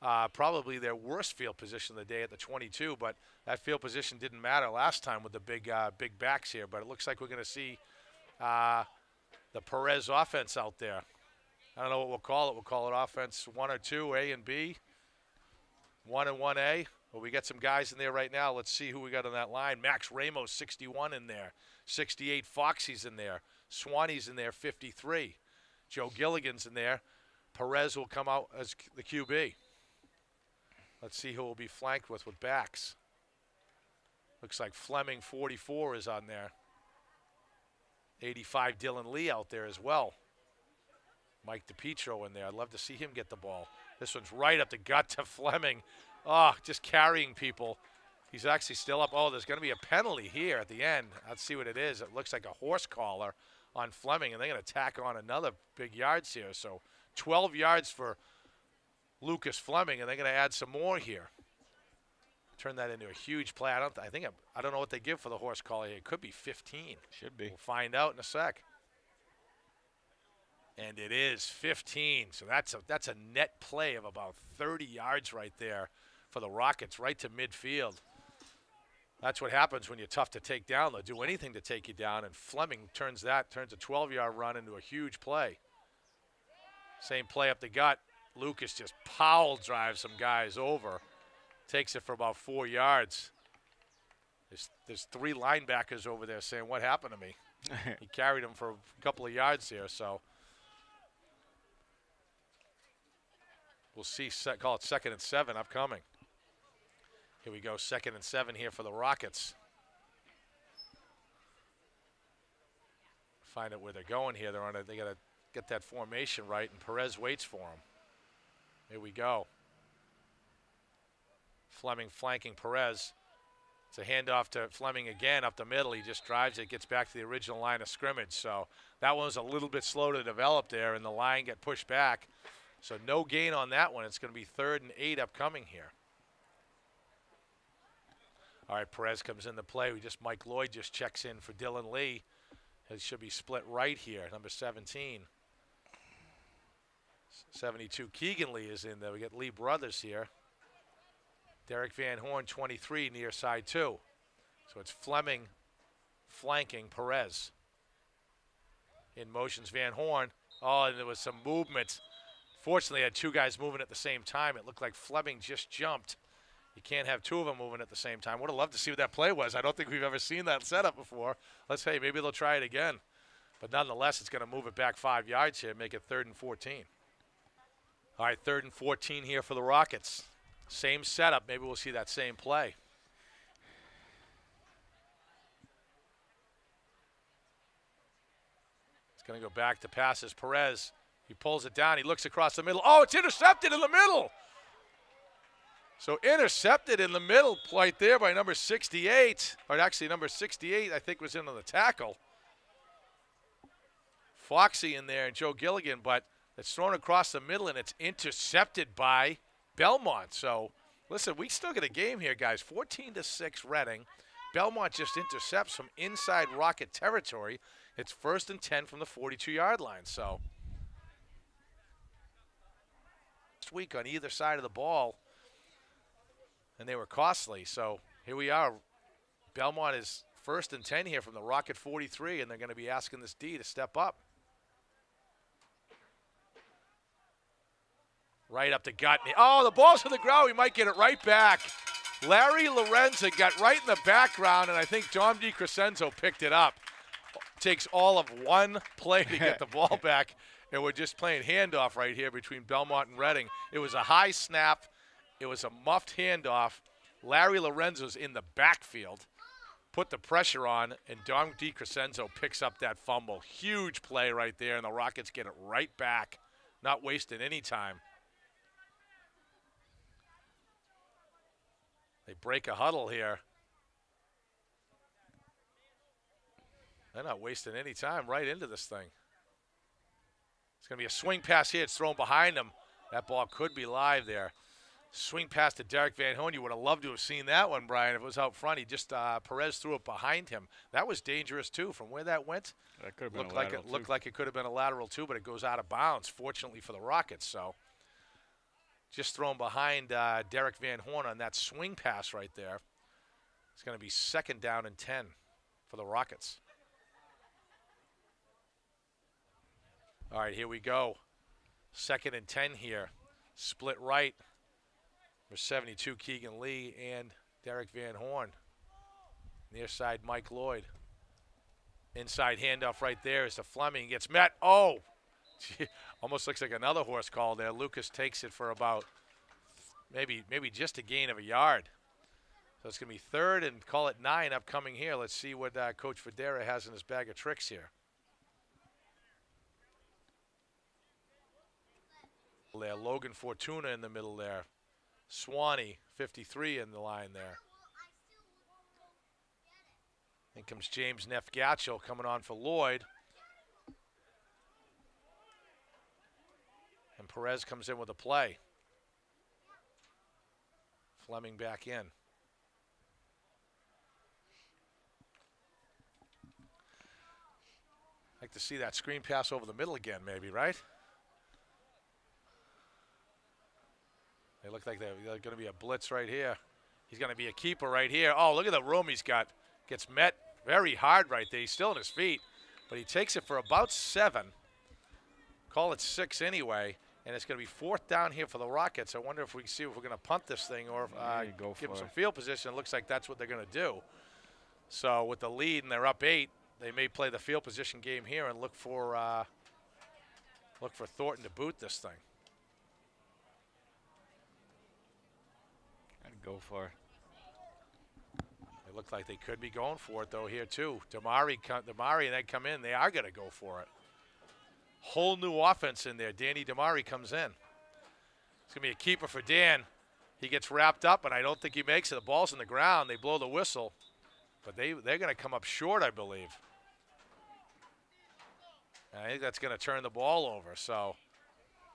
Uh, probably their worst field position of the day at the 22, but that field position didn't matter last time with the big uh, big backs here. But it looks like we're going to see uh, the Perez offense out there. I don't know what we'll call it. We'll call it offense one or two, A and B, one and one A. Well, we got some guys in there right now. Let's see who we got on that line. Max Ramos, 61 in there. 68 Foxy's in there. Swanee's in there, 53. Joe Gilligan's in there. Perez will come out as the QB. Let's see who will be flanked with with backs. Looks like Fleming 44 is on there. 85 Dylan Lee out there as well. Mike DePietro in there. I'd love to see him get the ball. This one's right up the gut to Fleming. Oh, just carrying people. He's actually still up. Oh, there's going to be a penalty here at the end. Let's see what it is. It looks like a horse collar on Fleming, and they're going to tack on another big yards here. So 12 yards for Lucas Fleming, and they're going to add some more here. Turn that into a huge play. I don't. I think. I don't know what they give for the horse collar. It could be 15. Should be. We'll find out in a sec. And it is 15. So that's a that's a net play of about 30 yards right there for the Rockets, right to midfield. That's what happens when you're tough to take down. They'll do anything to take you down, and Fleming turns that turns a 12-yard run into a huge play. Same play up the gut. Lucas just Powell drives some guys over, takes it for about four yards. There's, there's three linebackers over there saying, "What happened to me?" he carried him for a couple of yards here, so we'll see. Call it second and seven upcoming. Here we go, second and seven here for the Rockets. Find out where they're going here. They're on a, they got to get that formation right, and Perez waits for them. Here we go. Fleming flanking Perez. It's a handoff to Fleming again up the middle. He just drives it, gets back to the original line of scrimmage. So that one was a little bit slow to develop there, and the line get pushed back. So no gain on that one. It's going to be third and eight upcoming here. All right, Perez comes in the play. We just Mike Lloyd just checks in for Dylan Lee. It should be split right here, number 17. 72 Keegan Lee is in there. We get Lee Brothers here. Derek Van Horn, 23, near side two. So it's Fleming flanking Perez. In motions Van Horn. Oh, and there was some movement. Fortunately, I had two guys moving at the same time. It looked like Fleming just jumped. You can't have two of them moving at the same time. Would have loved to see what that play was. I don't think we've ever seen that setup before. Let's say maybe they'll try it again. But nonetheless, it's going to move it back five yards here, make it third and 14. All right, third and 14 here for the Rockets. Same setup. Maybe we'll see that same play. It's going to go back to passes. Perez, he pulls it down. He looks across the middle. Oh, it's intercepted in the middle. So intercepted in the middle right there by number 68. Or actually, number 68, I think, was in on the tackle. Foxy in there and Joe Gilligan, but it's thrown across the middle and it's intercepted by Belmont. So, listen, we still get a game here, guys. 14 to 6 Reading. Belmont just intercepts from inside Rocket territory. It's first and 10 from the 42 yard line. So, this week on either side of the ball, and they were costly. So, here we are. Belmont is first and 10 here from the Rocket 43, and they're going to be asking this D to step up. Right up the gut. Oh, the ball's to the ground. We might get it right back. Larry Lorenza got right in the background, and I think Dom DiCrescenzo picked it up. Takes all of one play to get the ball back, and we're just playing handoff right here between Belmont and Reading. It was a high snap. It was a muffed handoff. Larry Lorenzo's in the backfield, put the pressure on, and Dom DiCrescenzo picks up that fumble. Huge play right there, and the Rockets get it right back, not wasting any time. They break a huddle here. They're not wasting any time right into this thing. It's going to be a swing pass here. It's thrown behind them. That ball could be live there. Swing pass to Derek Van Horn. You would have loved to have seen that one, Brian, if it was out front. He just, uh, Perez threw it behind him. That was dangerous, too, from where that went. That could have been looked a like it Looked like it could have been a lateral, too, but it goes out of bounds, fortunately for the Rockets. So just thrown behind uh, Derek Van Horn on that swing pass right there. It's going to be second down and 10 for the Rockets. All right, here we go. Second and 10 here. Split right for 72 Keegan Lee and Derek Van Horn. Near side Mike Lloyd. Inside handoff right there is to Fleming. Gets met. Oh, almost looks like another horse call there. Lucas takes it for about maybe maybe just a gain of a yard. So it's going to be third and call it nine upcoming here. Let's see what uh, Coach Federa has in his bag of tricks here. There, Logan Fortuna in the middle there. Swanee, 53 in the line there. Then comes James Neff Gatchell coming on for Lloyd. Perez comes in with a play. Fleming back in. i Like to see that screen pass over the middle again, maybe, right? They look like they're, they're going to be a blitz right here. He's going to be a keeper right here. Oh, look at the room he's got. Gets met very hard right there. He's still on his feet, but he takes it for about seven. Call it six anyway, and it's going to be fourth down here for the Rockets. I wonder if we can see if we're going to punt this thing or uh, go give them some field position. It looks like that's what they're going to do. So with the lead and they're up eight, they may play the field position game here and look for uh, look for Thornton to boot this thing. I'd go for it. They look like they could be going for it though here too. Damari, come, Damari, and they come in. They are going to go for it. Whole new offense in there. Danny Damari comes in. It's going to be a keeper for Dan. He gets wrapped up, and I don't think he makes it. The ball's in the ground. They blow the whistle, but they they're going to come up short, I believe. And I think that's going to turn the ball over. So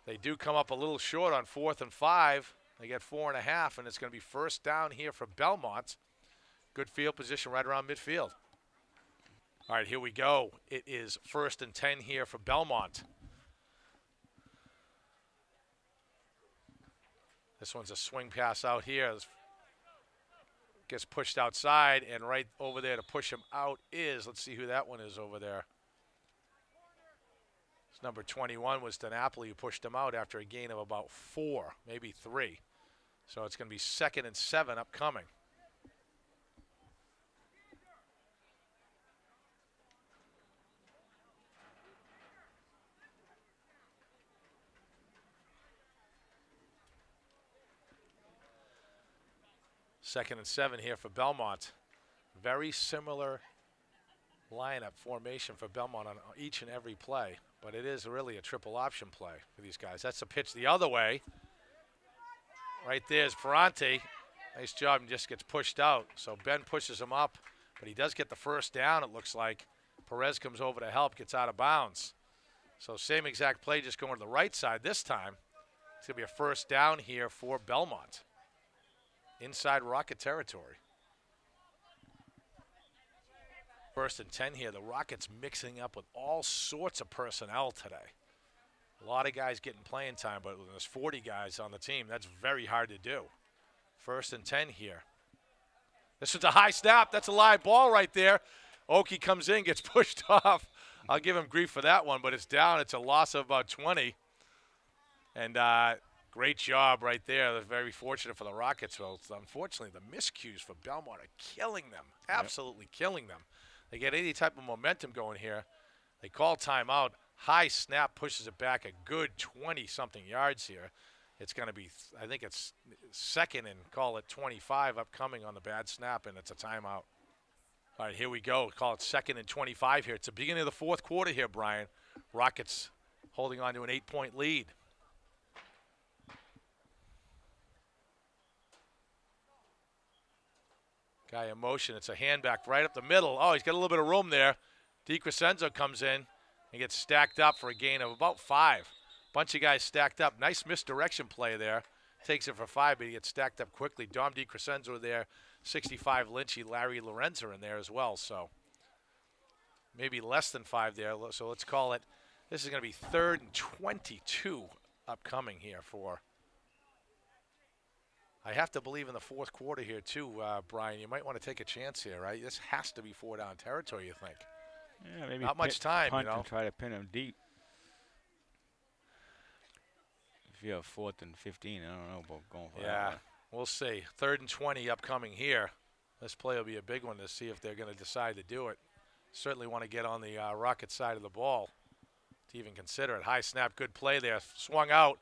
they do come up a little short on fourth and five. They get four and a half, and it's going to be first down here for Belmont Good field position right around midfield. All right, here we go. It is first and 10 here for Belmont. This one's a swing pass out here. Gets pushed outside, and right over there to push him out is, let's see who that one is over there. It's number 21 was DiNapoli who pushed him out after a gain of about four, maybe three. So it's going to be second and seven upcoming. Second and seven here for Belmont. Very similar lineup formation for Belmont on each and every play, but it is really a triple option play for these guys. That's a pitch the other way. Right there's Ferrante. Nice job and just gets pushed out. So Ben pushes him up, but he does get the first down, it looks like. Perez comes over to help, gets out of bounds. So same exact play, just going to the right side this time. It's going to be a first down here for Belmont inside Rocket territory. First and 10 here. The Rockets mixing up with all sorts of personnel today. A lot of guys getting playing time, but when there's 40 guys on the team, that's very hard to do. First and 10 here. This is a high snap. That's a live ball right there. Oki comes in, gets pushed off. I'll give him grief for that one, but it's down. It's a loss of about 20. And uh, Great job right there. They're very fortunate for the Rockets. Well, unfortunately, the miscues for Belmont are killing them. Absolutely yep. killing them. They get any type of momentum going here. They call timeout. High snap pushes it back a good 20 something yards here. It's going to be, I think it's second and call it 25 upcoming on the bad snap, and it's a timeout. All right, here we go. Call it second and 25 here. It's the beginning of the fourth quarter here, Brian. Rockets holding on to an eight point lead. Guy in motion. It's a hand back right up the middle. Oh, he's got a little bit of room there. DiCrescenzo comes in and gets stacked up for a gain of about five. Bunch of guys stacked up. Nice misdirection play there. Takes it for five, but he gets stacked up quickly. Dom DiCrescenzo there, 65 Lynchy, Larry Lorenzo in there as well. So maybe less than five there. So let's call it. This is going to be third and 22 upcoming here for I have to believe in the fourth quarter here too, uh, Brian. You might want to take a chance here, right? This has to be four down territory. You think? Yeah, maybe not much time. Punt you know, and try to pin him deep. If you have fourth and 15, I don't know about going for yeah, that. Yeah, we'll see. Third and 20 upcoming here. This play will be a big one to see if they're going to decide to do it. Certainly want to get on the uh, Rocket side of the ball to even consider it. High snap, good play there. Swung out.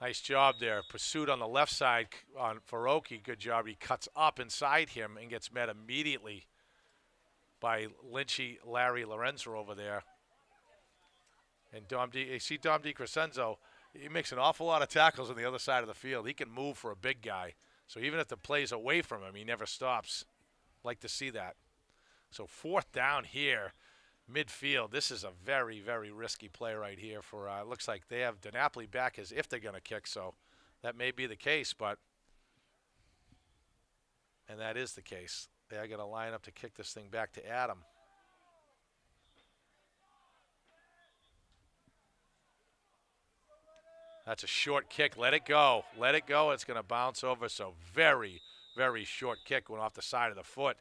Nice job there. Pursuit on the left side on Faroki. Good job. He cuts up inside him and gets met immediately by Lynchy Larry Lorenzo over there. And Dom D, you see Dom DiCrescenzo, he makes an awful lot of tackles on the other side of the field. He can move for a big guy. So even if the play's away from him, he never stops. Like to see that. So fourth down here midfield. This is a very, very risky play right here. For uh, looks like they have DiNapoli back as if they're going to kick, so that may be the case. But and that is the case. They are going to line up to kick this thing back to Adam. That's a short kick. Let it go. Let it go. It's going to bounce over. So very, very short kick went off the side of the foot.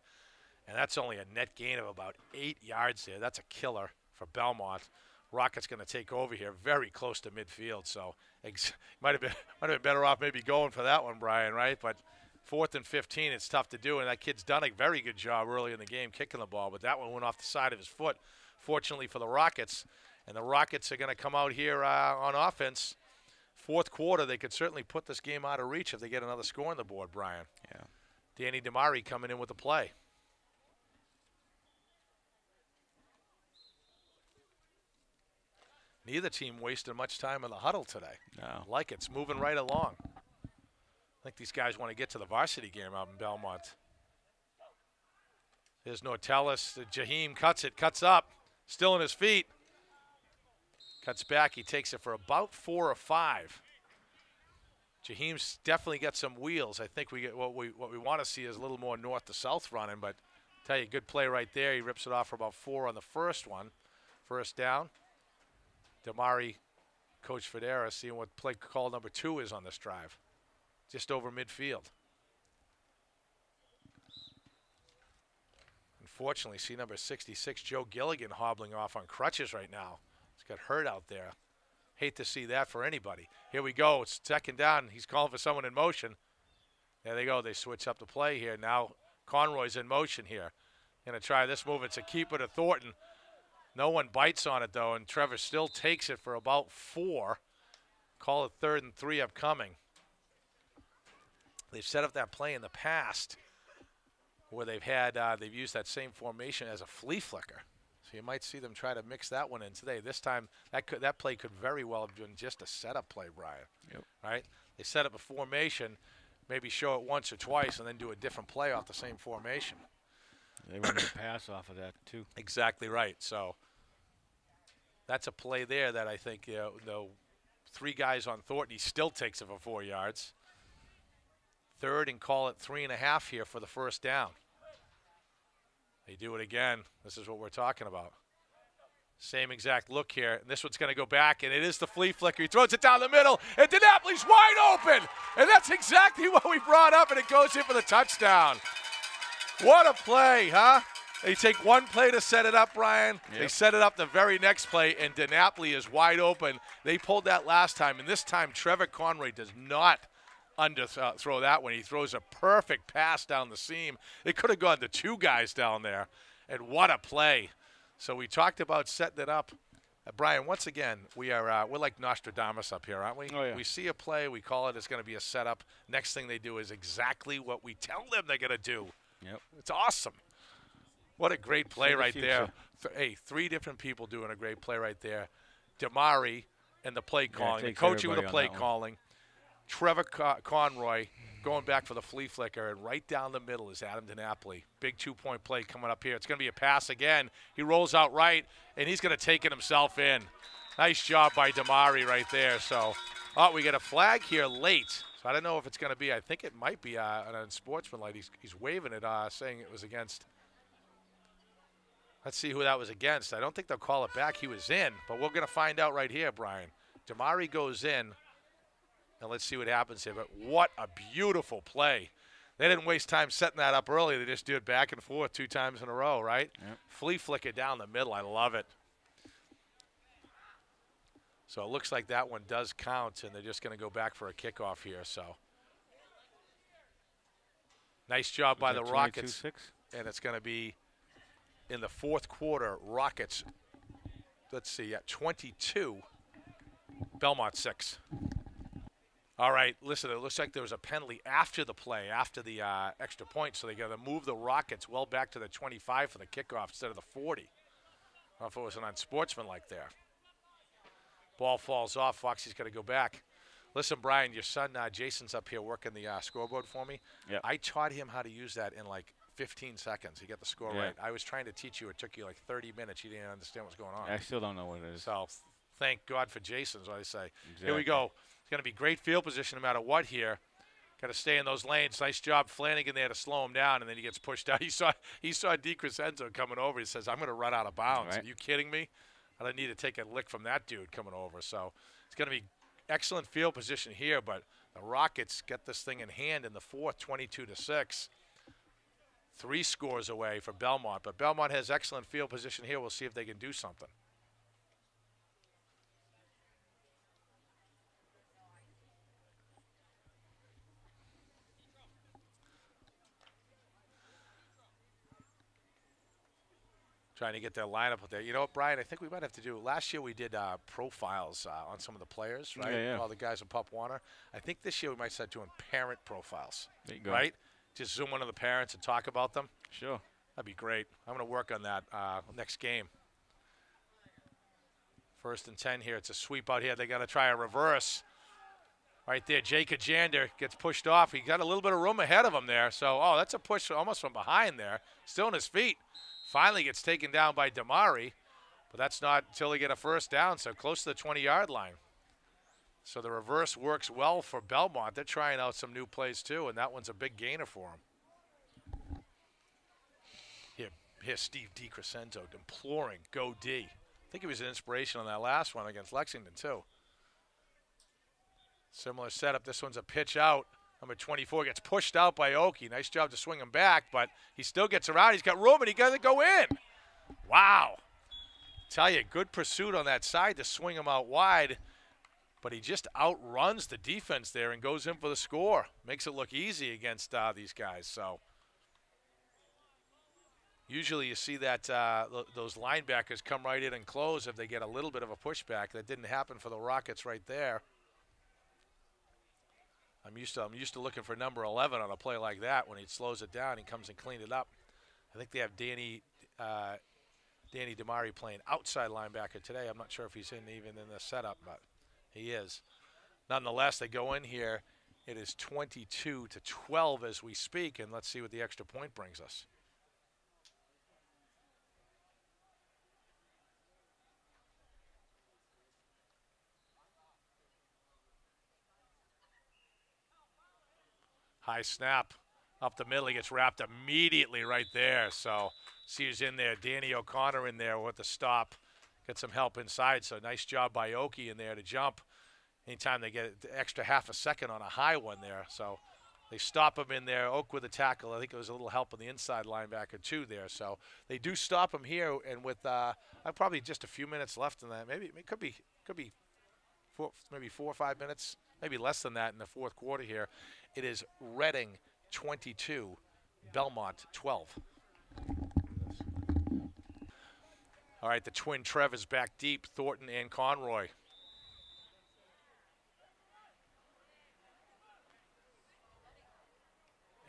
And that's only a net gain of about eight yards there. That's a killer for Belmont. Rockets going to take over here, very close to midfield. So ex- might have been might have been better off maybe going for that one, Brian. Right? But fourth and 15, it's tough to do. And that kid's done a very good job early in the game kicking the ball, but that one went off the side of his foot. Fortunately for the Rockets, and the Rockets are going to come out here uh, on offense. Fourth quarter, they could certainly put this game out of reach if they get another score on the board, Brian. Yeah. Danny Damari coming in with a play. Neither team wasted much time in the huddle today. No. Like it's moving right along. I think these guys want to get to the varsity game out in Belmont. There's Nortellis. Jaheim cuts it, cuts up, still on his feet. Cuts back. He takes it for about four or five. Jaheim's definitely got some wheels. I think we get what we what we want to see is a little more north to south running, but tell you, good play right there. He rips it off for about four on the first one, first down. Damari, Coach Federa, seeing what play call number two is on this drive, just over midfield. Unfortunately, see number 66, Joe Gilligan, hobbling off on crutches right now. He's got hurt out there. Hate to see that for anybody. Here we go. It's second down. He's calling for someone in motion. There they go. They switch up the play here. Now Conroy's in motion here. Going to try this move. It's a keeper to Thornton. No one bites on it, though, and Trevor still takes it for about four. Call it third and three upcoming. They've set up that play in the past where they've had uh, they've used that same formation as a flea flicker. So you might see them try to mix that one in today. This time that could that play could very well have been just a setup play, Brian. Yep. Right? They set up a formation, maybe show it once or twice, and then do a different play off the same formation. They run to pass off of that too. Exactly right. So that's a play there that I think you know, the three guys on Thornton. He still takes it for four yards. Third and call it three and a half here for the first down. They do it again. This is what we're talking about. Same exact look here. And this one's going to go back, and it is the flea flicker. He throws it down the middle, and DiNapoli's wide open. And that's exactly what we brought up, and it goes in for the touchdown. What a play, huh? They take one play to set it up, Brian. Yep. They set it up the very next play, and DiNapoli is wide open. They pulled that last time, and this time Trevor Conroy does not underthrow that one. He throws a perfect pass down the seam. It could have gone to two guys down there, and what a play! So we talked about setting it up. Uh, Brian, once again, we are uh, we're like Nostradamus up here, aren't we? Oh, yeah. We see a play, we call it. It's going to be a setup. Next thing they do is exactly what we tell them they're going to do. Yep. It's awesome. What a great play the right there. future. Th- hey, three different people doing a great play right there. Damari and the play calling, the coaching with the play that one. calling. Trevor Co- Conroy going back for the flea flicker, and right down the middle is Adam DiNapoli. Big two-point play coming up here. It's going to be a pass again. He rolls out right, and he's going to take it himself in. Nice job by Damari right there. So, oh, we get a flag here late. So I don't know if it's going to be. I think it might be uh, an unsportsmanlike. He's, he's waving it, uh, saying it was against. Let's see who that was against. I don't think they'll call it back. He was in, but we're going to find out right here, Brian. Damari goes in, and let's see what happens here. But what a beautiful play. They didn't waste time setting that up early. They just do it back and forth two times in a row, right? Yep. Flea flicker down the middle. I love it. So it looks like that one does count, and they're just going to go back for a kickoff here. So nice job by the Rockets, 22-6? and it's going to be in the fourth quarter. Rockets. Let's see, at 22, Belmont six. All right, listen, it looks like there was a penalty after the play, after the uh, extra point, so they got to move the Rockets well back to the 25 for the kickoff instead of the 40. I don't know if it was an unsportsmanlike there. Ball falls off. Foxy's got to go back. Listen, Brian, your son uh, Jason's up here working the uh, scoreboard for me. Yep. I taught him how to use that in like 15 seconds. He got the score Yeah. right. I was trying to teach you. It took you like 30 minutes. You didn't understand what's going on. I still don't know what it is. So thank God for Jason's what I say. Exactly. Here we go. It's going to be great field position no matter what here. Got to stay in those lanes. Nice job, Flanagan there to slow him down, and then he gets pushed out. He saw he saw Di Crescenzo coming over. He says, "I'm going to run out of bounds." Right. Are you kidding me? I don't need to take a lick from that dude coming over. So it's going to be excellent field position here, but the Rockets get this thing in hand in the fourth, 22 to six. Three scores away for Belmont, but Belmont has excellent field position here. We'll see if they can do something. Trying to get their lineup up there. You know what, Brian? I think we might have to do. Last year we did uh, profiles uh, on some of the players, right? Yeah, yeah. All the guys in Pop Warner. I think this year we might start doing parent profiles, There you go. right? Just zoom in on the parents and talk about them. Sure. That'd be great. I'm going to work on that uh, next game. First and 10 here. It's a sweep out here. They got to try a reverse. Right there, Jay Kajander gets pushed off. He got a little bit of room ahead of him there. So, oh, that's a push almost from behind there. Still on his feet. Finally gets taken down by Damari, but that's not until they get a first down, so close to the 20 yard line. So the reverse works well for Belmont. They're trying out some new plays too, and that one's a big gainer for them. Here, here's Steve DiCrescenzo imploring, go D. I think he was an inspiration on that last one against Lexington too. Similar setup. This one's a pitch out. Number 24 gets pushed out by Oki. Nice job to swing him back, but he still gets around. He's got room and he got to go in. Wow. Tell you, good pursuit on that side to swing him out wide, but he just outruns the defense there and goes in for the score. Makes it look easy against uh, these guys. So usually you see that uh, those linebackers come right in and close if they get a little bit of a pushback. That didn't happen for the Rockets right there. I'm used to I'm used to looking for number 11 on a play like that when he slows it down. He comes and clean it up. I think they have Danny uh, Danny Damari playing outside linebacker today. I'm not sure if he's in even in the setup, but he is. Nonetheless, they go in here. It is 22 to 12 as we speak, and let's see what the extra point brings us. High snap up the middle. He gets wrapped immediately right there. So see who's in there. Danny O'Connor in there with the stop. Get some help inside. So nice job by Oki in there to jump. Anytime they get the extra half a second on a high one there. So they stop him in there. Oak with a tackle. I think it was a little help on the inside linebacker too there. So they do stop him here, and with uh, probably just a few minutes left in that, maybe it could be could be four, maybe four or five minutes, maybe less than that in the fourth quarter here. It is Reading 22, Belmont 12. All right, the twin Trev is back deep, Thornton and Conroy.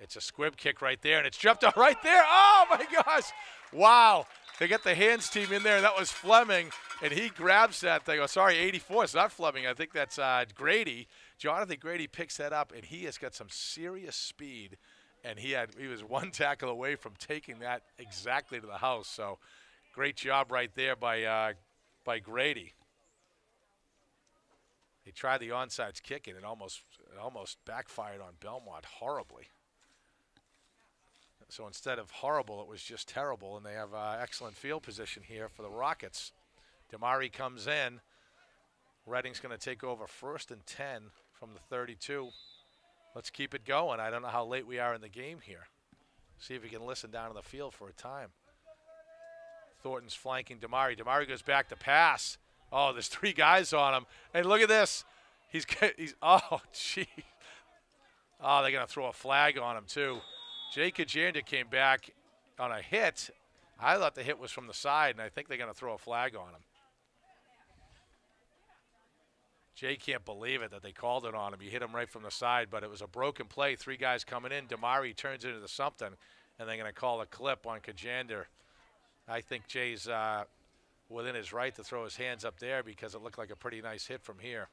It's a squib kick right there, and it's jumped out right there. Oh my gosh! Wow. They get the hands team in there. That was Fleming, and he grabs that thing. Oh, sorry, 84. It's not Fleming. I think that's uh, Grady. Jonathan Grady picks that up, and he has got some serious speed. And he had he was one tackle away from taking that exactly to the house. So, great job right there by uh, by Grady. He tried the onside kick, and it almost it almost backfired on Belmont horribly. So instead of horrible, it was just terrible, and they have uh, excellent field position here for the Rockets. Damari comes in. Reading's going to take over first and 10 from the 32. Let's keep it going. I don't know how late we are in the game here. See if we can listen down in the field for a time. Thornton's flanking Damari. Damari goes back to pass. Oh, there's three guys on him. And look at this. He's, he's oh, gee. Oh, they're going to throw a flag on him, too. Jay Kajander came back on a hit. I thought the hit was from the side, and I think they're going to throw a flag on him. Jay can't believe it that they called it on him. He hit him right from the side, but it was a broken play. Three guys coming in. Damari turns it into something, and they're going to call a clip on Kajander. I think Jay's uh, within his right to throw his hands up there because it looked like a pretty nice hit from here.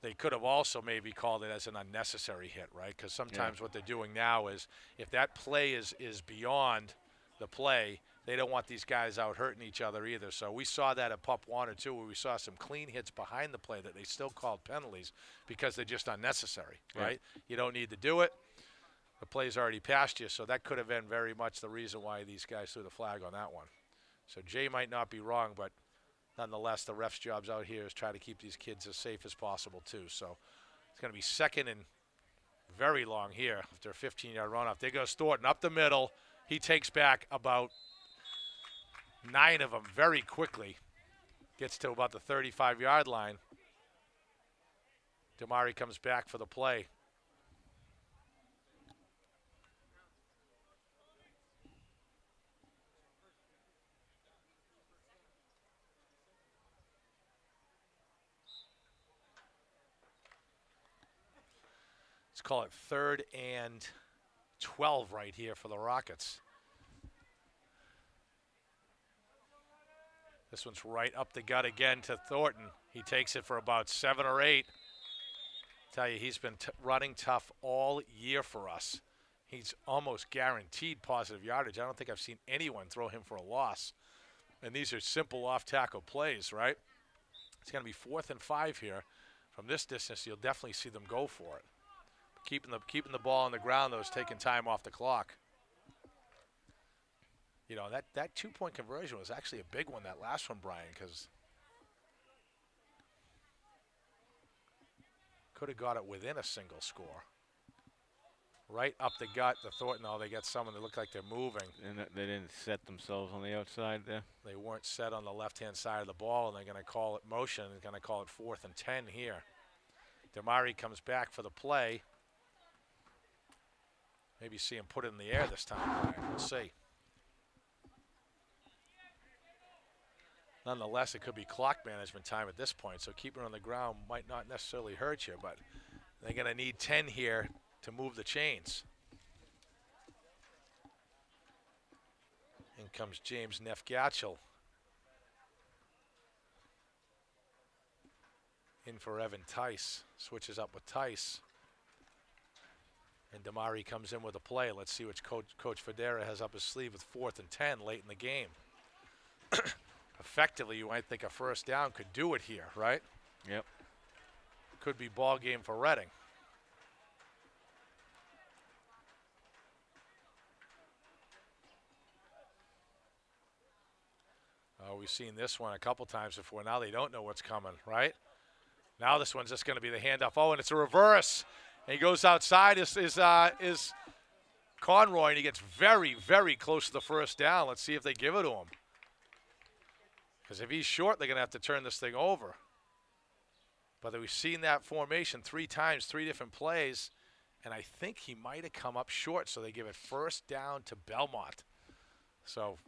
They could have also maybe called it as an unnecessary hit, right? Because sometimes yeah. what they're doing now is if that play is is beyond the play, they don't want these guys out hurting each other either. So we saw that at Pup One or Two, where we saw some clean hits behind the play that they still called penalties because they're just unnecessary, yeah. right? You don't need to do it. The play's already past you, so that could have been very much the reason why these guys threw the flag on that one. So Jay might not be wrong, but nonetheless, the ref's jobs out here is try to keep these kids as safe as possible too. So it's going to be second and very long here after a 15-yard runoff. There goes Thornton up the middle. He takes back about nine of them very quickly. Gets to about the 35-yard line. Damari comes back for the play. Let's call it third and 12 right here for the Rockets. This one's right up the gut again to Thornton. He takes it for about seven or eight. Tell you, he's been running tough all year for us. He's almost guaranteed positive yardage. I don't think I've seen anyone throw him for a loss. And these are simple off tackle plays, right? It's going to be fourth and five here. From this distance, you'll definitely see them go for it. Keeping the keeping the ball on the ground though is taking time off the clock. You know that that two point conversion was actually a big one. That last one, Brian, because could have got it within a single score. Right up the gut, the Thornton. Oh, they got someone that looked like they're moving. And they didn't set themselves on the outside there. They weren't set on the left-hand side of the ball, and they're going to call it motion. They're going to call it fourth and ten here. Damari comes back for the play. Maybe see him put it in the air this time. Brian. We'll see. Nonetheless, it could be clock management time at this point, so keeping on the ground might not necessarily hurt you, but they're going to need 10 here to move the chains. In comes James Neff Gatchell. In for Evan Tice. Switches up with Tice. And Damari comes in with a play. Let's see what Coach, Coach Federa has up his sleeve with fourth and 10 late in the game. Effectively, you might think a first down could do it here, right? Yep. Could be ball game for Reading. Uh, we've seen this one a couple times before. Now they don't know what's coming, right? Now this one's just going to be the handoff. Oh, and it's a reverse. And he goes outside. Is is uh, is Conroy, and he gets very, very close to the first down. Let's see if they give it to him. Because if he's short, they're going to have to turn this thing over. But we've seen that formation three times, three different plays, and I think he might have come up short, so they give it first down to Belmont. So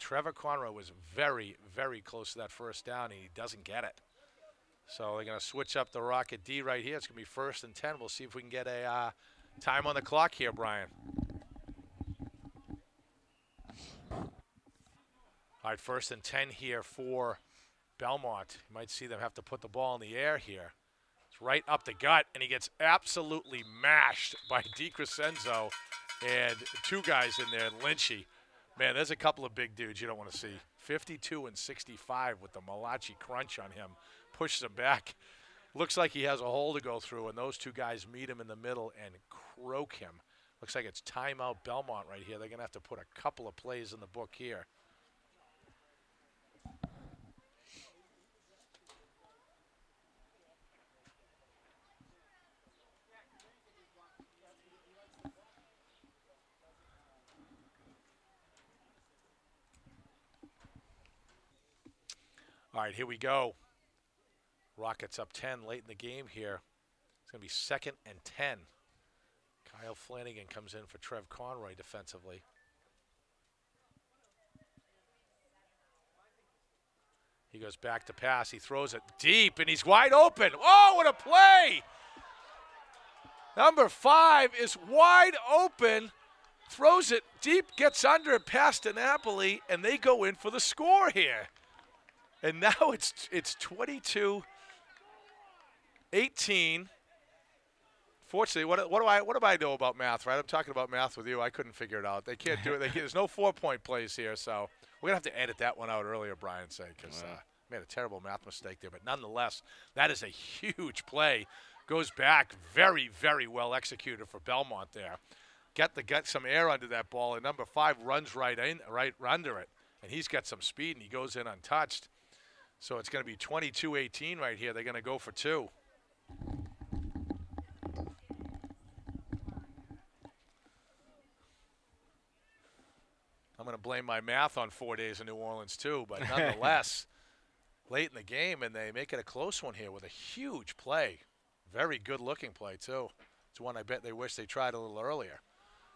Trevor Conroy was very, very close to that first down, and he doesn't get it. So they're going to switch up the Rocket D right here. It's going to be first and 10. We'll see if we can get a uh, time on the clock here, Brian. All right, first and 10 here for Belmont. You might see them have to put the ball in the air here. It's right up the gut, and he gets absolutely mashed by DiCrescenzo and two guys in there, Lynchy. Man, there's a couple of big dudes you don't want to see. 52 and 65 with the Malachi crunch on him. Pushes him back. Looks like he has a hole to go through, and those two guys meet him in the middle and croak him. Looks like it's timeout Belmont right here. They're going to have to put a couple of plays in the book here. All right, here we go. Rockets up 10 late in the game here. It's going to be second and 10. Kyle Flanagan comes in for Trev Conroy defensively. He goes back to pass. He throws it deep, and he's wide open. Oh, what a play! Number five is wide open, throws it deep, gets under it past Napoli, and they go in for the score here. And now it's it's 22 18. Fortunately, what, what do I what do I know about math, right? I'm talking about math with you. I couldn't figure it out. They can't do it. They, there's no four point plays here, so we're gonna have to edit that one out earlier. Brian said because uh, made a terrible math mistake there, but nonetheless, that is a huge play. Goes back, very very well executed for Belmont there. Get the get some air under that ball, and number five runs right in right under it, and he's got some speed, and he goes in untouched. So it's going to be 22-18 right here. They're going to go for two. I'm going to blame my math on four days in New Orleans too, but nonetheless, late in the game, and they make it a close one here with a huge play. Very good looking play too. It's one I bet they wish they tried a little earlier.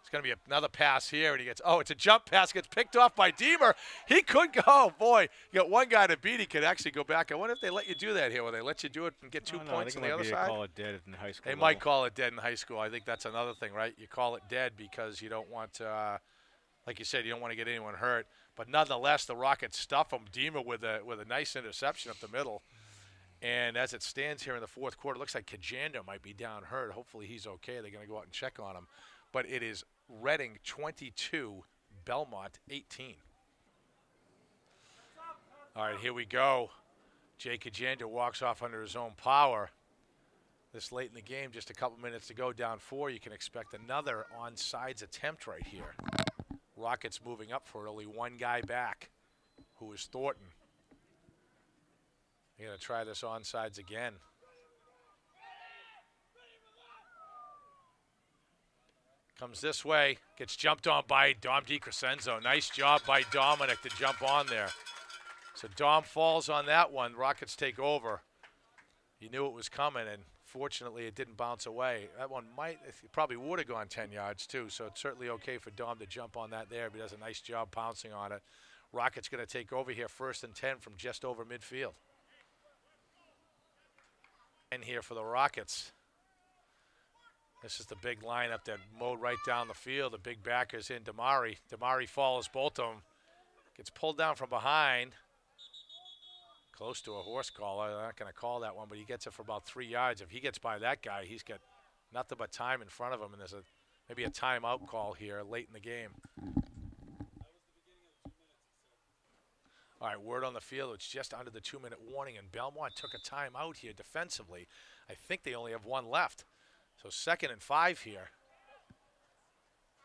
It's going to be another pass here, and he gets, oh, it's a jump pass, gets picked off by Deemer. He could go, oh, boy, you got one guy to beat, he could actually go back. I wonder if they let you do that here, where they let you do it and get two oh, points no, on the other side. call it dead in high school. They level. might call it dead in high school. I think that's another thing, right? You call it dead because you don't want to, uh, like you said, you don't want to get anyone hurt. But nonetheless, the Rockets stuff them. Deemer with a with a nice interception up the middle. And as it stands here in the fourth quarter, it looks like Kajander might be down hurt. Hopefully he's okay. They're going to go out and check on him. But it is Reading 22, Belmont 18. All right, here we go. Jake Kajander walks off under his own power. This late in the game, just a couple minutes to go, down four. You can expect another onside attempt right here. Rockets moving up for only one guy back, who is Thornton. You're going to try this onsides again. Comes this way, gets jumped on by Dom DiCrescenzo. Nice job by Dominic to jump on there. So Dom falls on that one. Rockets take over. You knew it was coming, and fortunately it didn't bounce away. That one might, probably would have gone 10 yards too, so it's certainly okay for Dom to jump on that there, he does a nice job pouncing on it. Rockets going to take over here first and 10 from just over midfield. And here for the Rockets. This is the big lineup that mowed right down the field. The big back is in Damari. Damari follows both of them. Gets pulled down from behind. Close to a horse collar. I'm not going to call that one, but he gets it for about three yards. If he gets by that guy, he's got nothing but time in front of him, and there's a maybe a timeout call here late in the game. All right, word on the field. It's just under the two-minute warning, and Belmont took a timeout here defensively. I think they only have one left. So second and five here.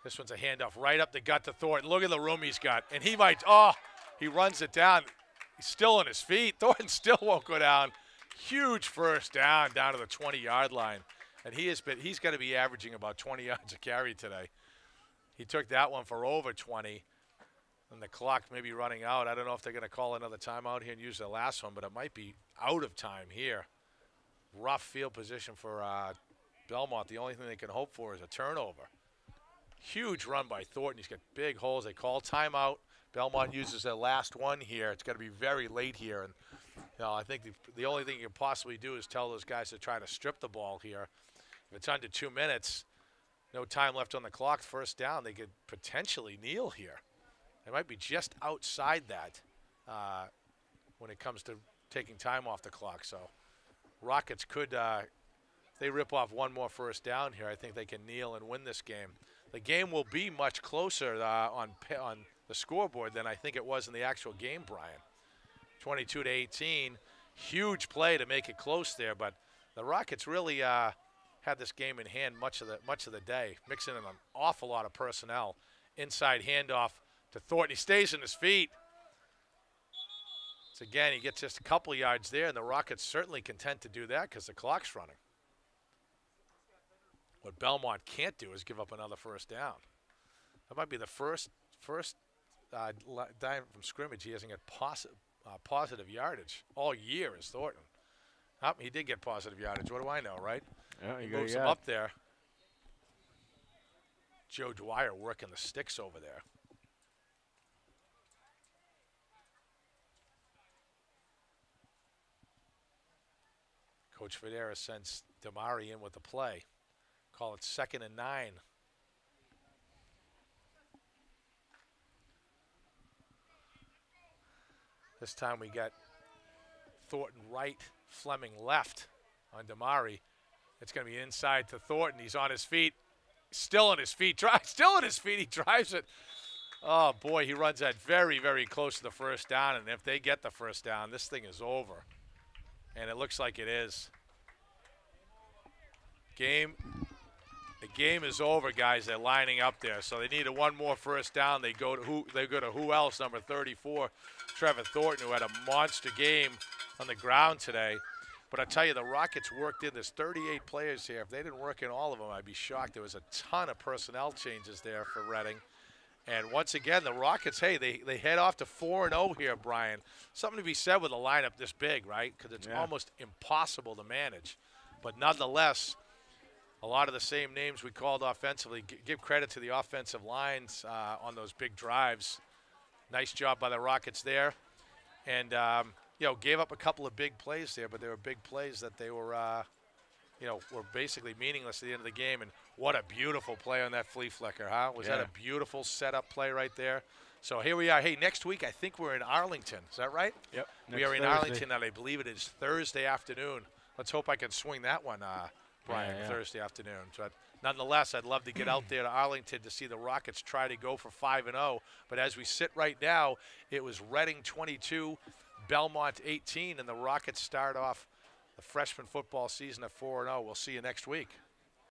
This one's a handoff right up the gut to Thornton. Look at the room he's got. And he might, oh, he runs it down. He's still on his feet. Thornton still won't go down. Huge first down down to the 20-yard line. And he has been, he's going to be averaging about 20 yards a carry today. He took that one for over 20. And the clock may be running out. I don't know if they're going to call another timeout here and use the last one, but it might be out of time here. Rough field position for uh, Belmont, the only thing they can hope for is a turnover. Huge run by Thornton. He's got big holes. They call timeout. Belmont uses their last one here. It's got to be very late here. And you know, I think the, the only thing you can possibly do is tell those guys to try to strip the ball here. If it's under two minutes, no time left on the clock, first down, they could potentially kneel here. They might be just outside that uh, when it comes to taking time off the clock. So Rockets could uh, they rip off one more first down here, I think they can kneel and win this game. The game will be much closer uh, on on the scoreboard than I think it was in the actual game, Brian. 22 to 18, huge play to make it close there, but the Rockets really uh, had this game in hand much of the much of the day, mixing in an awful lot of personnel. Inside handoff to Thornton. He stays in his feet. So again, he gets just a couple yards there, and the Rockets certainly content to do that because the clock's running. What Belmont can't do is give up another first down. That might be the first first uh, down from scrimmage he hasn't got posi uh, positive yardage all year is Thornton. Oh, he did get positive yardage. What do I know, right? Yeah, he moves him up there. Joe Dwyer working the sticks over there. Coach Federa sends Damari in with the play. Call it second and nine. This time we got Thornton right, Fleming left on Damari. It's going to be inside to Thornton. He's on his feet, still on his feet, still on his feet. He drives it. Oh boy, he runs that very, very close to the first down. And if they get the first down, this thing is over. And it looks like it is. Game the game is over, guys. They're lining up there, so they needed one more first down. They go to who? They go to who else? Number 34, Trevor Thornton, who had a monster game on the ground today. But I tell you, the Rockets worked in. There's 38 players here. If they didn't work in all of them, I'd be shocked. There was a ton of personnel changes there for Reading. And once again, the Rockets, hey, they, they head off to 4 0 here, Brian. Something to be said with a lineup this big, right? Because it's yeah. almost impossible to manage. But nonetheless, a lot of the same names we called offensively. G give credit to the offensive lines uh, on those big drives. Nice job by the Rockets there. And, um, you know, gave up a couple of big plays there, but they were big plays that they were, uh, you know, were basically meaningless at the end of the game. And what a beautiful play on that flea flicker, huh? Was yeah. that a beautiful setup play right there? So here we are. Hey, next week I think we're in Arlington. Is that right? Yep. We are in Thursday. Arlington, and I believe it is Thursday afternoon. Let's hope I can swing that one. Uh, Brian, yeah, yeah. Thursday afternoon. But nonetheless, I'd love to get out there to Arlington to see the Rockets try to go for 5 and 0. But as we sit right now, it was Reading 22, Belmont 18, and the Rockets start off the freshman football season at 4 0. We'll see you next week.